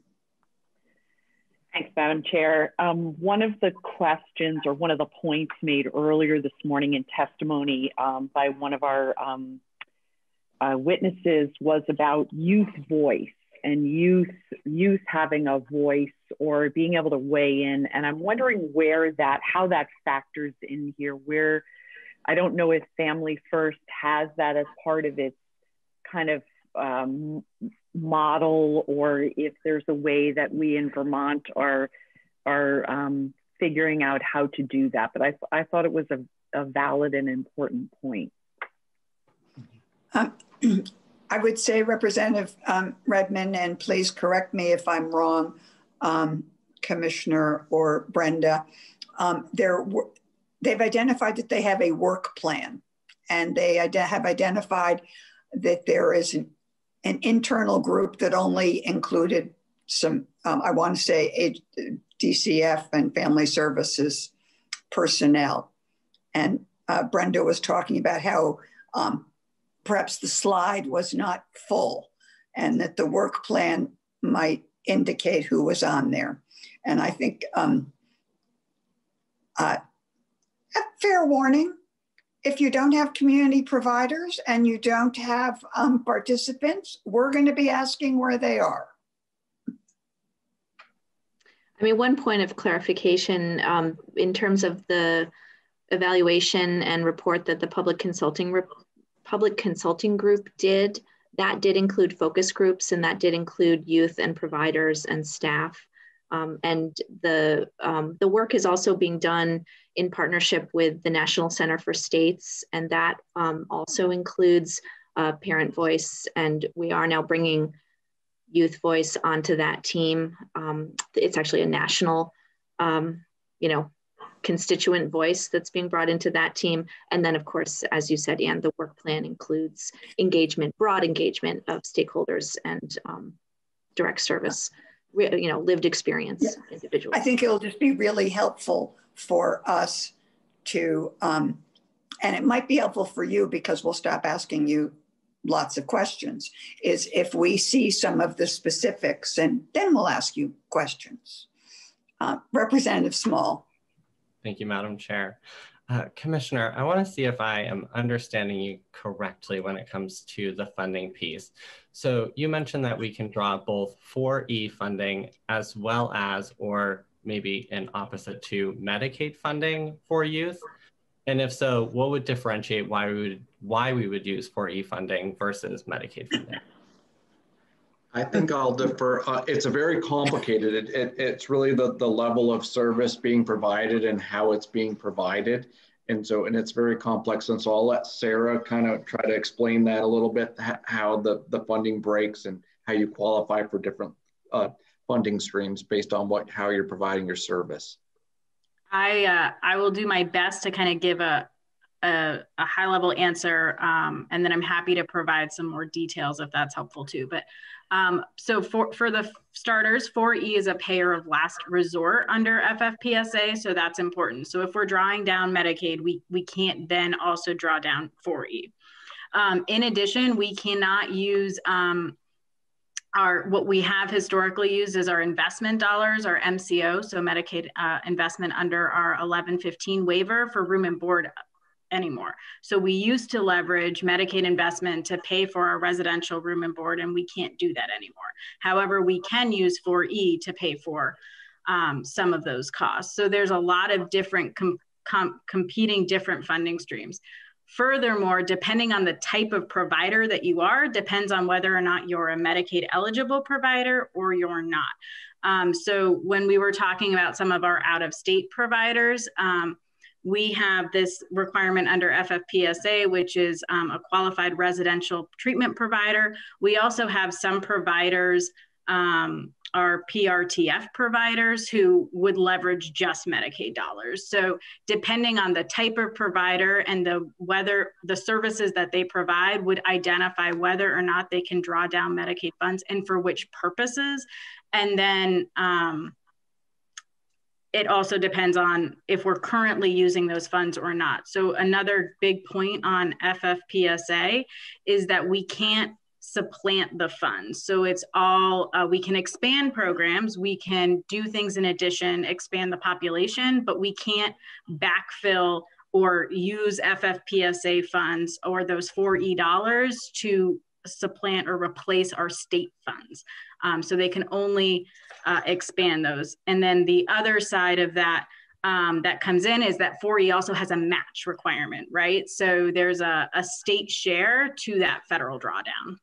Thanks, Madam Chair. Um, one of the questions or one of the points made earlier this morning in testimony um, by one of our um, uh, witnesses was about youth voice and youth youth having a voice or being able to weigh in. And I'm wondering where that how that factors in here. Where I don't know if Family First has that as part of its kind of um, model or if there's a way that we in Vermont are are um, figuring out how to do that. But I, I thought it was a, a valid and important point. Um, [clears throat] I would say Representative um, Redmond, and please correct me if I'm wrong, um, Commissioner or Brenda, um, they've identified that they have a work plan and they have identified that there is an an internal group that only included some, um, I want to say, DCF and family services personnel. And uh, Brenda was talking about how um, perhaps the slide was not full. and that the work plan might indicate who was on there. And I think um, uh, a fair warning, if you don't have community providers and you don't have um, participants, we're going to be asking where they are. I mean, one point of clarification um, in terms of the evaluation and report that the public consulting public consulting group did, that did include focus groups and that did include youth and providers and staff. Um, and the, um, the work is also being done in partnership with the National Center for States, and that um, also includes uh, parent voice. And we are now bringing youth voice onto that team. Um, it's actually a national, um, you know, constituent voice that's being brought into that team. And then, of course, as you said, Anne, the work plan includes engagement, broad engagement of stakeholders and um, direct service, you know, lived experience yeah. individuals. I think it'll just be really helpful for us to, um, and it might be helpful for you because we'll stop asking you lots of questions, is if we see some of the specifics and then we'll ask you questions. Uh, Representative Small. Thank you, Madam Chair. Uh, Commissioner, I want to see if I am understanding you correctly when it comes to the funding piece. So you mentioned that we can draw both 4E funding as well as, or maybe an opposite to Medicaid funding for youth. And if so, what would differentiate why we would why we would use 4E funding versus Medicaid funding? I think I'll defer. Uh, it's a very complicated. It, it, it's really the, the level of service being provided and how it's being provided. And so, and it's very complex. And so I'll let Sarah kind of try to explain that a little bit, how the, the funding breaks and how you qualify for different uh, funding streams based on what, how you're providing your service. I, uh, I will do my best to kind of give a, a, a high level answer. Um, and then I'm happy to provide some more details if that's helpful too. But um, so for, for the starters, 4E is a payer of last resort under FFPSA, so that's important. So if we're drawing down Medicaid, we, we can't then also draw down 4E. Um, in addition, we cannot use um, our what we have historically used is our investment dollars, our MCO, so Medicaid uh, investment under our 1115 waiver for room and board anymore. So we used to leverage Medicaid investment to pay for our residential room and board, and we can't do that anymore. However, we can use 4E to pay for um, some of those costs. So there's a lot of different com com competing different funding streams. Furthermore, depending on the type of provider that you are, depends on whether or not you're a Medicaid eligible provider or you're not. Um, so when we were talking about some of our out of state providers, um, we have this requirement under FFPSA, which is um, a qualified residential treatment provider. We also have some providers, um, our PRTF providers, who would leverage just Medicaid dollars. So, depending on the type of provider and the whether the services that they provide, would identify whether or not they can draw down Medicaid funds and for which purposes. And then um, it also depends on if we're currently using those funds or not. So another big point on FFPSA is that we can't supplant the funds. So it's all, uh, we can expand programs, we can do things in addition, expand the population, but we can't backfill or use FFPSA funds or those 4E dollars to supplant or replace our state funds. Um, so they can only uh, expand those. And then the other side of that um, that comes in is that 4E also has a match requirement, right? So there's a, a state share to that federal drawdown.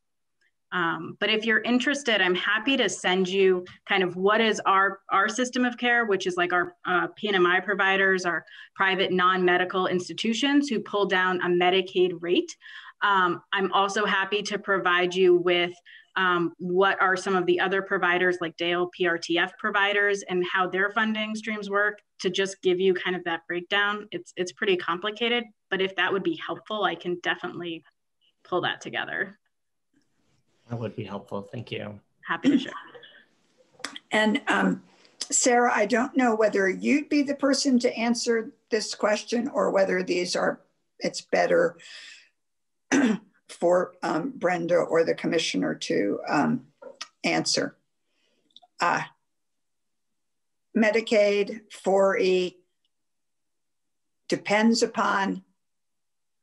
Um, but if you're interested, I'm happy to send you kind of what is our, our system of care, which is like our uh, PNMI providers, our private non-medical institutions who pull down a Medicaid rate. Um, I'm also happy to provide you with um, what are some of the other providers like Dale PRTF providers and how their funding streams work to just give you kind of that breakdown. It's, it's pretty complicated, but if that would be helpful, I can definitely pull that together. That would be helpful. Thank you. Happy to share. And um, Sarah, I don't know whether you'd be the person to answer this question or whether these are, it's better [clears throat] for um, Brenda or the commissioner to um, answer. Uh, Medicaid 4E depends upon,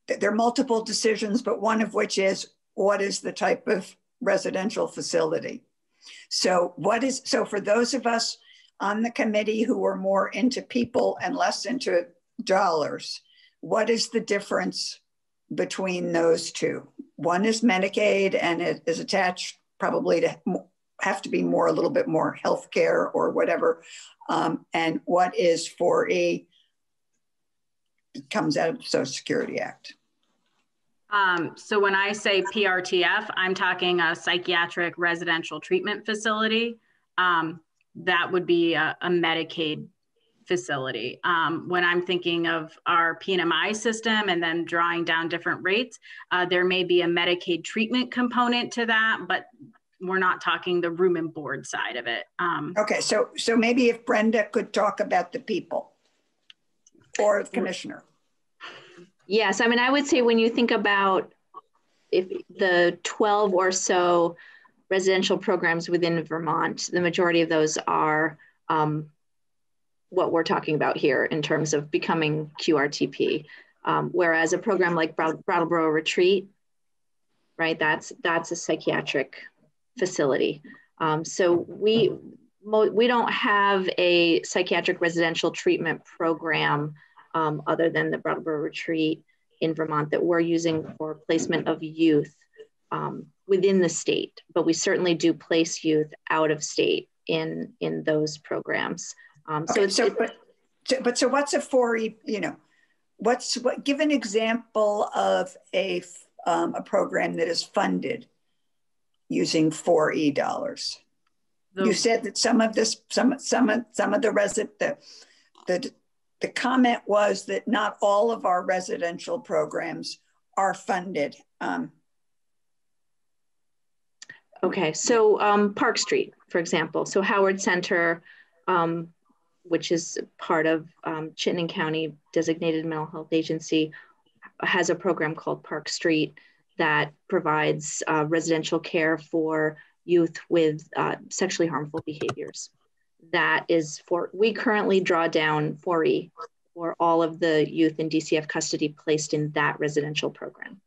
there are multiple decisions, but one of which is what is the type of residential facility? So what is, so for those of us on the committee who are more into people and less into dollars, what is the difference between those two? One is Medicaid and it is attached probably to have to be more, a little bit more healthcare or whatever. Um, and what is 4E comes out of the Social Security Act. Um, so when I say PRTF, I'm talking a psychiatric residential treatment facility. Um, that would be a, a Medicaid facility. Um, when I'm thinking of our PNMI system and then drawing down different rates, uh, there may be a Medicaid treatment component to that, but we're not talking the room and board side of it. Um, okay, so so maybe if Brenda could talk about the people or the commissioner. Yes, I mean, I would say when you think about if the 12 or so residential programs within Vermont, the majority of those are um, what we're talking about here in terms of becoming QRTP. Um, whereas a program like Brattleboro Retreat, right, that's that's a psychiatric facility. Um, so we we don't have a psychiatric residential treatment program um, other than the Brattleboro Retreat in Vermont that we're using for placement of youth um, within the state, but we certainly do place youth out of state in in those programs. Um, so, okay, so, but, so, but so what's a 4E, you know, what's what, give an example of a, um, a program that is funded using 4E dollars. The, you said that some of this, some, some, of, some of the resident, the, the the comment was that not all of our residential programs are funded. Um, okay, so um, Park Street, for example. So Howard Center, um, which is part of um, Chittenden County Designated Mental Health Agency, has a program called Park Street that provides uh, residential care for youth with uh, sexually harmful behaviors that is for, we currently draw down 4E for all of the youth in DCF custody placed in that residential program.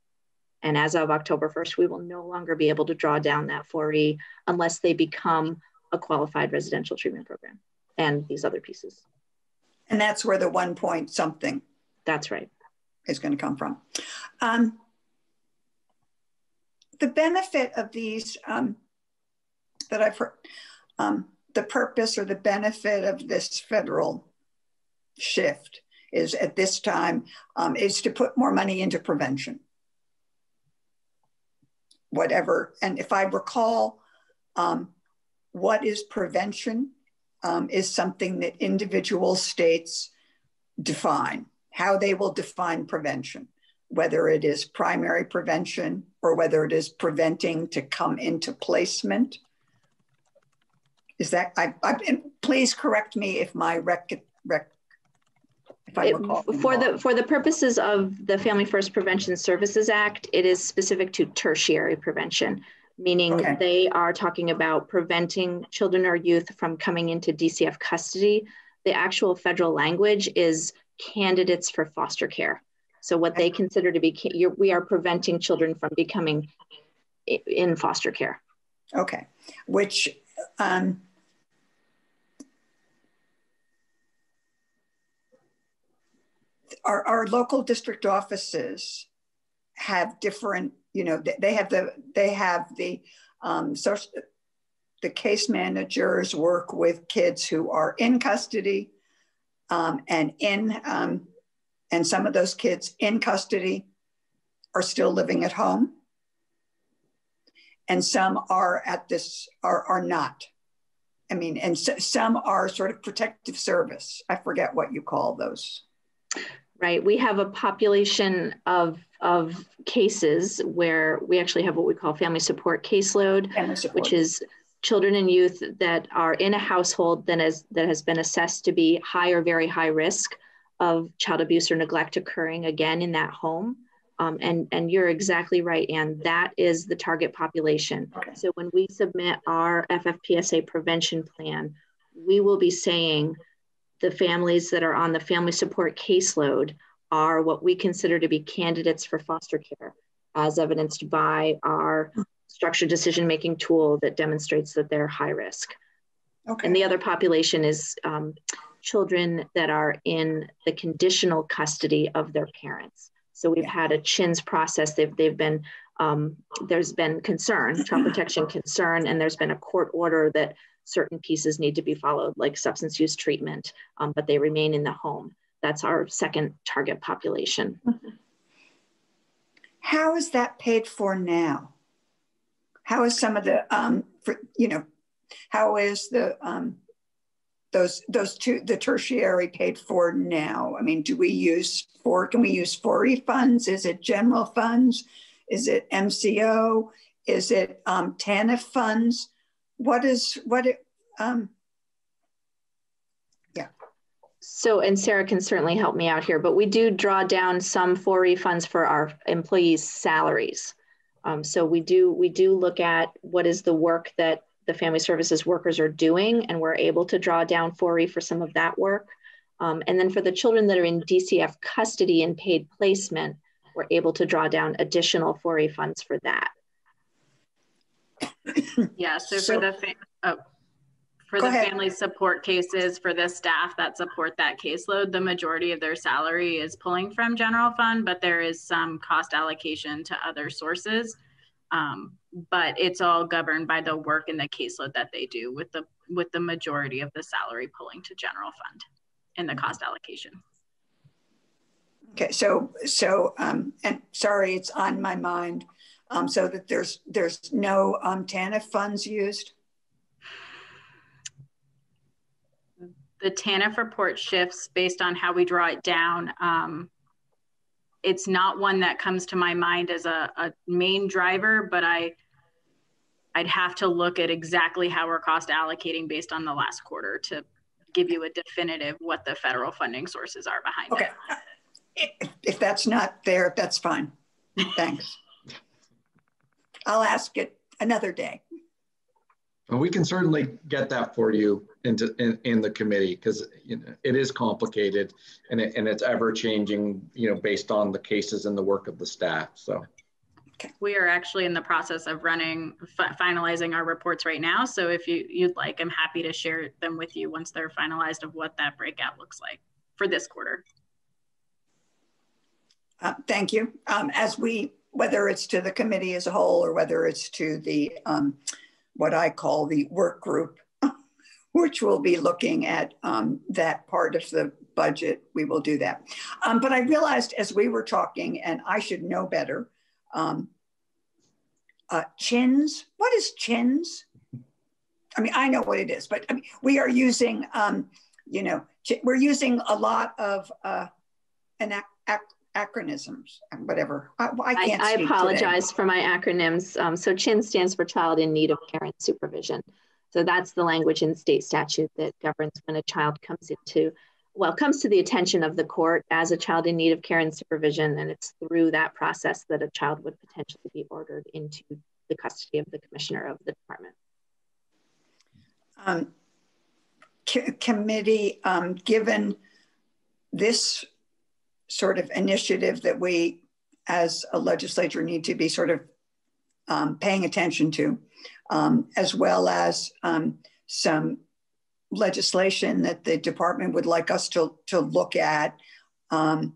And as of October 1st, we will no longer be able to draw down that 4E unless they become a qualified residential treatment program and these other pieces. And that's where the one point something. That's right. Is going to come from. Um, the benefit of these um, that I've heard, um, the purpose or the benefit of this federal shift is at this time um, is to put more money into prevention. Whatever, and if I recall, um, what is prevention um, is something that individual states define, how they will define prevention, whether it is primary prevention or whether it is preventing to come into placement is that I, I please correct me if my rec, rec if I it, for the for the purposes of the Family First Prevention Services Act, it is specific to tertiary prevention, meaning okay. they are talking about preventing children or youth from coming into DCF custody. The actual federal language is candidates for foster care. So what they consider to be, we are preventing children from becoming in foster care. Okay, which um, our, our local district offices have different, you know, they have the they have the um, social, the case managers work with kids who are in custody um, and in um, and some of those kids in custody are still living at home and some are at this are are not. I mean and so, some are sort of protective service. I forget what you call those. Right. We have a population of of cases where we actually have what we call family support caseload family support. which is children and youth that are in a household that has that has been assessed to be high or very high risk of child abuse or neglect occurring again in that home Um, and, and you're exactly right, Anne. that is the target population. Okay. So when we submit our FFPSA prevention plan, we will be saying the families that are on the family support caseload are what we consider to be candidates for foster care, as evidenced by our structured decision making tool that demonstrates that they're high risk. Okay. And the other population is um, children that are in the conditional custody of their parents. So we've had a CHINS process. They've, they've been, um, there's been concern, [clears throat] child protection concern, and there's been a court order that certain pieces need to be followed, like substance use treatment, um, but they remain in the home. That's our second target population. How is that paid for now? How is some of the, um, for, you know, how is the um, those those two the tertiary paid for now? I mean, do we use for can we use 4E funds? Is it general funds? Is it MCO? Is it um, TANF funds? What is what it um, yeah. So, and Sarah can certainly help me out here, but we do draw down some 4E funds for our employees' salaries. Um, so we do we do look at what is the work that the family services workers are doing, and we're able to draw down 4E for some of that work. Um, and then for the children that are in DCF custody and paid placement, we're able to draw down additional 4E funds for that. [coughs] yeah, so, so for the, oh, for the ahead. family support cases for the staff that support that caseload, the majority of their salary is pulling from general fund, but there is some cost allocation to other sources. Um, but it's all governed by the work and the caseload that they do with the with the majority of the salary pulling to general fund in the cost allocation. Okay, so so um, and sorry, it's on my mind. Um, so that there's there's no um, TANF funds used. The TANF report shifts based on how we draw it down. Um, it's not one that comes to my mind as a, a main driver, but I I'd have to look at exactly how we're cost allocating based on the last quarter to give you a definitive what the federal funding sources are behind okay. it. If, if that's not there, that's fine. Thanks. [laughs] I'll ask it another day. Well, we can certainly get that for you into in, in the committee because you know, it is complicated and, it, and it's ever changing, you know, based on the cases and the work of the staff. So. Okay. We are actually in the process of running, finalizing our reports right now. So if you, you'd like, I'm happy to share them with you once they're finalized of what that breakout looks like for this quarter. Uh, thank you. Um, as we, whether it's to the committee as a whole or whether it's to the, um, what I call the work group, [laughs] which will be looking at um, that part of the budget, we will do that. Um, but I realized as we were talking, and I should know better, um, uh, chins. What is chins? I mean, I know what it is, but I mean, we are using, um, you know, we're using a lot of uh, an ac ac acronyms, and whatever. I, I can't. I, I apologize for my acronyms. Um, so CHIN stands for Child in Need of Care and Supervision. So that's the language in state statute that governs when a child comes into well, comes to the attention of the court as a child in need of care and supervision, and it's through that process that a child would potentially be ordered into the custody of the commissioner of the department. Um, committee, um, given this sort of initiative that we as a legislature need to be sort of um, paying attention to, um, as well as um, some legislation that the department would like us to, to look at. Um,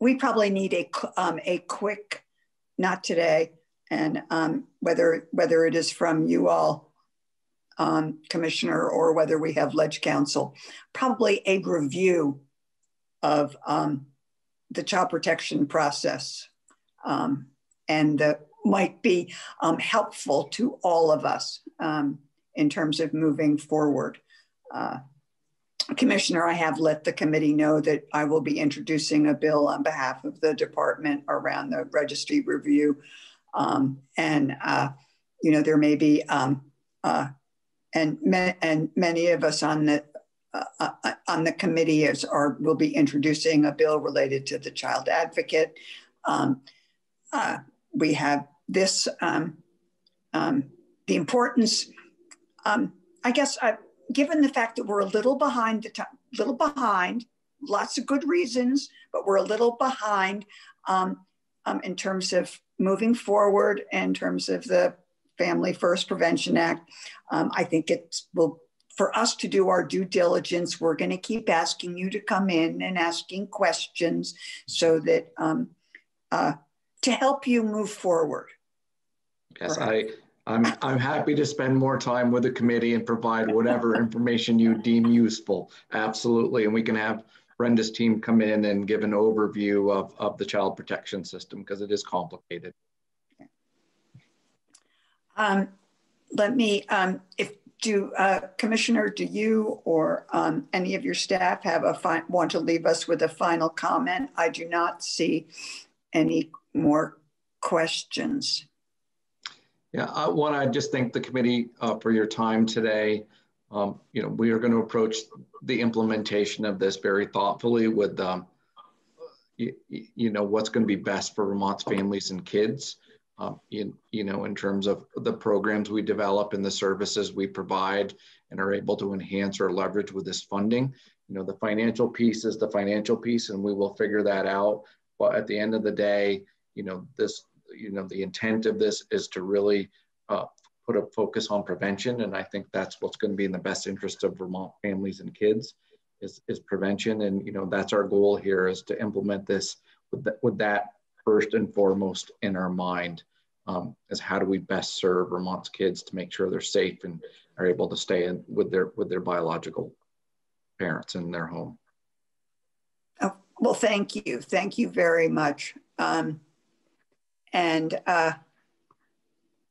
we probably need a, um, a quick, not today, and um, whether, whether it is from you all, Commissioner, or whether we have Ledge Council, probably a review of um, the child protection process um, and that might be helpful to all of us in terms of moving forward. Uh, Commissioner, I have let the committee know that I will be introducing a bill on behalf of the department around the registry review. Um, and, uh, you know, there may be, um, uh, and, and many of us on the, uh, uh, on the committee is, are, will be introducing a bill related to the child advocate. Um, uh, we have this, um, um, the importance, um, I guess, uh, given the fact that we're a little behind the time, little behind, lots of good reasons, but we're a little behind um, um, in terms of moving forward in terms of the Family First Prevention Act. I think it will, for us to do our due diligence, we're going to keep asking you to come in and asking questions so that um, uh, to help you move forward. Yes, I, I'm, I'm happy to spend more time with the committee and provide whatever [laughs] information you deem useful. Absolutely. And we can have Brenda's team come in and give an overview of, of the child protection system because it is complicated. Um, let me, um, if do uh, Commissioner, do you or um, any of your staff have a want to leave us with a final comment? I do not see any more questions. Yeah, I want to just thank the committee uh, for your time today. Um, you know, we are going to approach the implementation of this very thoughtfully with, um, you, you, know, what's going to be best for Vermont's families and kids. Um, in, you know, in terms of the programs we develop and the services we provide and are able to enhance or leverage with this funding. You know, the financial piece is the financial piece and we will figure that out. But at the end of the day, you know, this, you know, the intent of this is to really uh, put a focus on prevention. And I think that's what's going to be in the best interest of Vermont families and kids is, is prevention. And, you know, that's our goal here is to implement this with, the, with that first and foremost in our mind um, is how do we best serve Vermont's kids to make sure they're safe and are able to stay in with their with their biological parents in their home. Oh, well, thank you. Thank you very much. Um, and uh,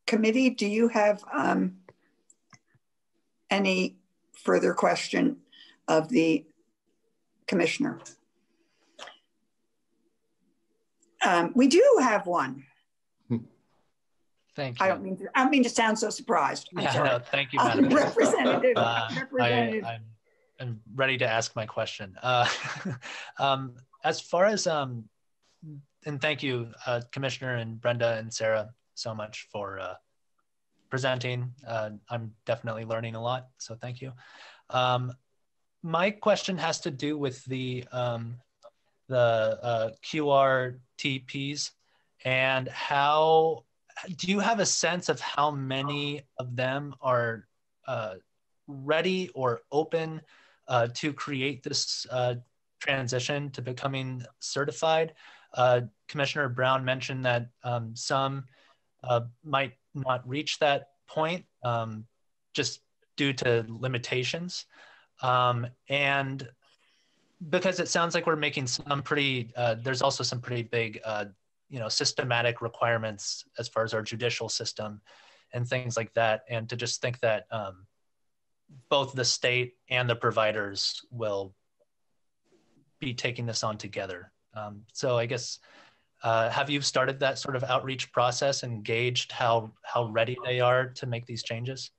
committee, do you have um, any further question of the commissioner? Um, we do have one. Thank you. I don't mean to, I don't mean to sound so surprised. I'm yeah, [laughs] sorry. no, thank you, Madam uh, Representative. Uh, Representative. I, am ready to ask my question. Uh, [laughs] um, as far as, um, and thank you, uh, Commissioner and Brenda and Sarah, so much for uh, presenting. Uh, I'm definitely learning a lot, so thank you. Um, my question has to do with the um, the QRTPs and how do you have a sense of how many of them are uh, ready or open uh, to create this uh, transition to becoming certified? Uh, Commissioner Brown mentioned that um, some uh, might not reach that point um, just due to limitations. Um, and because it sounds like we're making some pretty, uh, there's also some pretty big you know systematic requirements as far as our judicial system and things like that. And to just think that um, both the state and the providers will be taking this on together. Um, so i guess uh, have you started that sort of outreach process and gauged how how ready they are to make these changes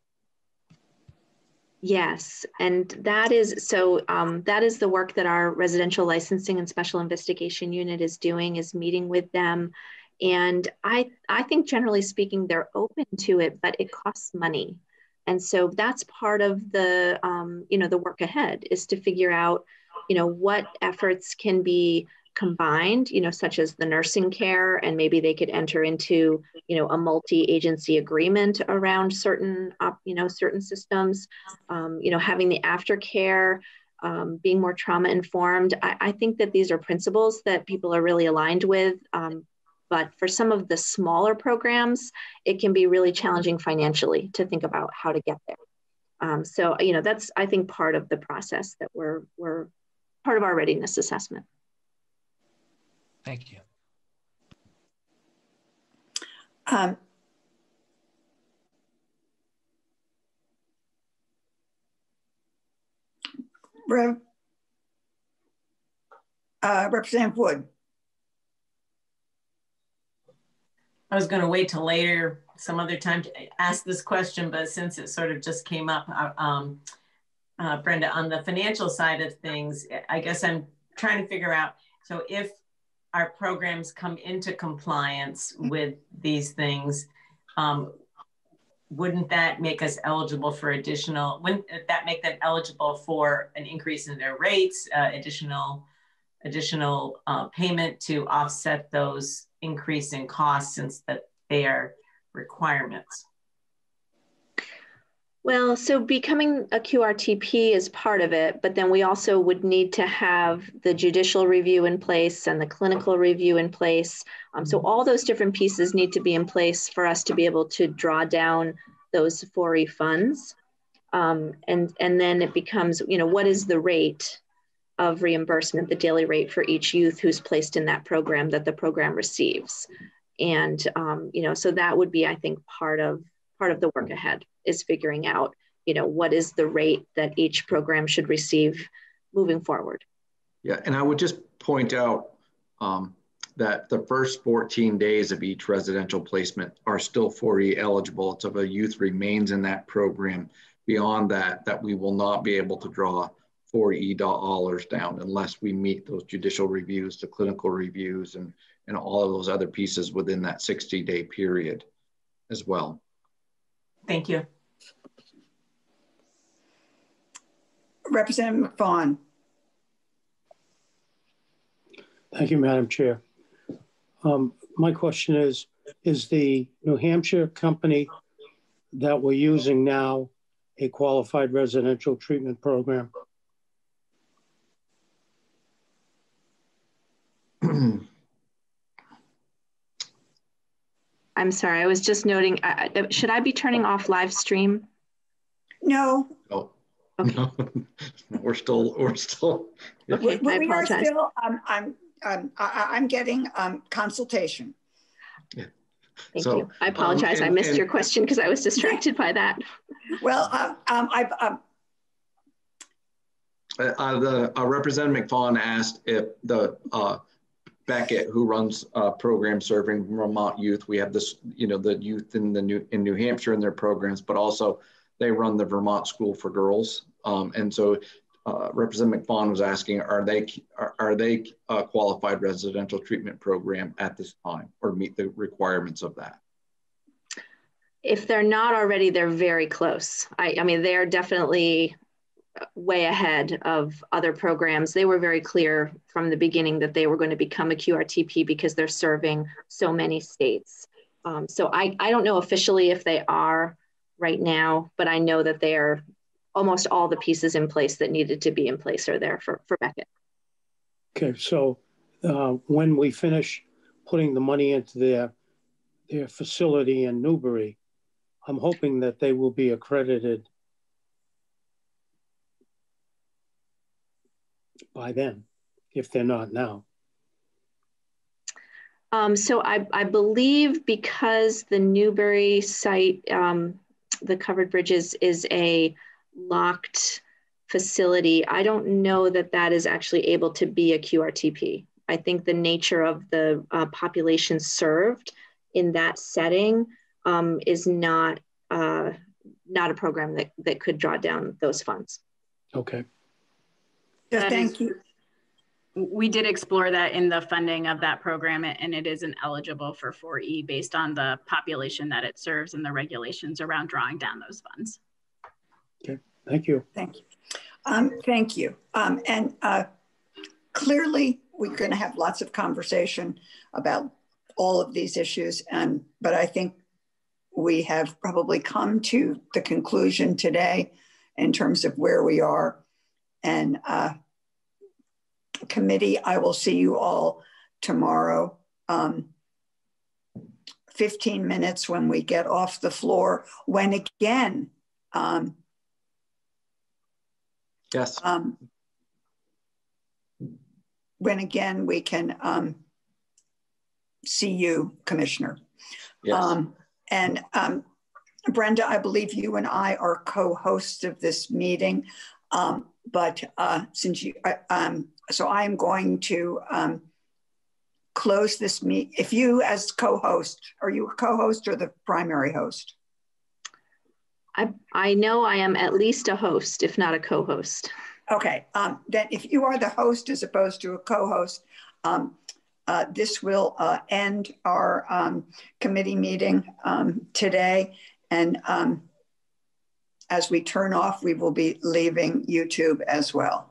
Yes, and that is so. Um, that is the work that our residential licensing and special investigation unit is doing. Is meeting with them, and I I think generally speaking they're open to it, but it costs money, and so that's part of the um, you know the work ahead is to figure out you know what efforts can be combined, you know, such as the nursing care, and maybe they could enter into, you know, a multi-agency agreement around certain, you know, certain systems. Um, you know, having the aftercare, um, being more trauma informed. I, I, think that these are principles that people are really aligned with. Um, but for some of the smaller programs, it can be really challenging financially to think about how to get there. Um, so, you know, that's I think part of the process that we're we're part of our readiness assessment. Thank you. Um, Rev, uh, Representative Wood. I was going to wait till later, some other time to ask this question, but since it sort of just came up, uh, um, uh, Brenda, on the financial side of things, I guess I'm trying to figure out, so if our programs come into compliance with these things, um, wouldn't that make us eligible for additional, wouldn't that make them eligible for an increase in their rates, uh, additional, additional uh, payment to offset those increase in costs since that they are requirements? Well, so becoming a QRTP is part of it, but then we also would need to have the judicial review in place and the clinical review in place. Um, so all those different pieces need to be in place for us to be able to draw down those 4E funds. Um, and, and then it becomes, you know, what is the rate of reimbursement, the daily rate for each youth who's placed in that program that the program receives. And, um, you know, so that would be, I think, part of part of the work ahead is figuring out, you know, what is the rate that each program should receive moving forward. Yeah, and I would just point out um, that the first 14 days of each residential placement are still 4E eligible. It's if a youth remains in that program. Beyond that, that we will not be able to draw 4E dollars down unless we meet those judicial reviews, the clinical reviews, and, and all of those other pieces within that 60 day period as well. Thank you. Representative McFaun. Thank you, Madam Chair. Um, my question is, is the New Hampshire company that we're using now a qualified residential treatment program? [clears throat] I'm sorry, I was just noting, uh, should I be turning off live stream? No. No. Okay. [laughs] No. we're still, we're still. Okay, we, I apologize. Are still, um, I'm, um, I, am getting um, consultation. Yeah. Thank so, you. I apologize. Um, and, I missed and, your question because I was distracted by that. [laughs] Well, uh, um, I've, um, uh, uh, the uh, Representative McFaun asked if the uh, Becket, who runs a program serving Vermont youth. We have this, you know, the youth in the New in New Hampshire in their programs, but also they run the Vermont School for Girls. Um, and so, uh, Representative McFaun was asking, are they are, are they a qualified residential treatment program at this time, or meet the requirements of that? If they're not already, they're very close. I, I mean, they're definitely way ahead of other programs. They were very clear from the beginning that they were going to become a QRTP because they're serving so many states. Um, so I, I don't know officially if they are right now, but I know that they are almost all the pieces in place that needed to be in place are there for, for Becket. Okay, so uh, when we finish putting the money into their, their facility in Newbury, I'm hoping that they will be accredited by then, if they're not now? Um, so I, I, believe because the Newbury site, um, the covered bridges is a locked facility, I don't know that that is actually able to be a QRTP. I think the nature of the uh, population served in that setting um, is not uh, not a program that, that could draw down those funds. Okay. Yeah, thank is, you. We did explore that in the funding of that program, and it isn't eligible for 4E based on the population that it serves and the regulations around drawing down those funds. Okay, thank you. Thank you. Um, thank you. Um, and uh, clearly, we're going to have lots of conversation about all of these issues, and but I think we have probably come to the conclusion today in terms of where we are and uh, committee, I will see you all tomorrow. Um, 15 minutes when we get off the floor, when again, um, yes. Um, when again we can um, see you, Commissioner. Yes. Um, and um, Brenda, I believe you and I are co-hosts of this meeting. Um, but uh, since you, uh, um, so I am going to um, close this meet. If you, as co-host, are you a co-host or the primary host? I I know I am at least a host, if not a co-host. Okay, um, then if you are the host as opposed to a co-host, um, uh, this will uh, end our um, committee meeting um, today. And um, as we turn off, we will be leaving YouTube as well.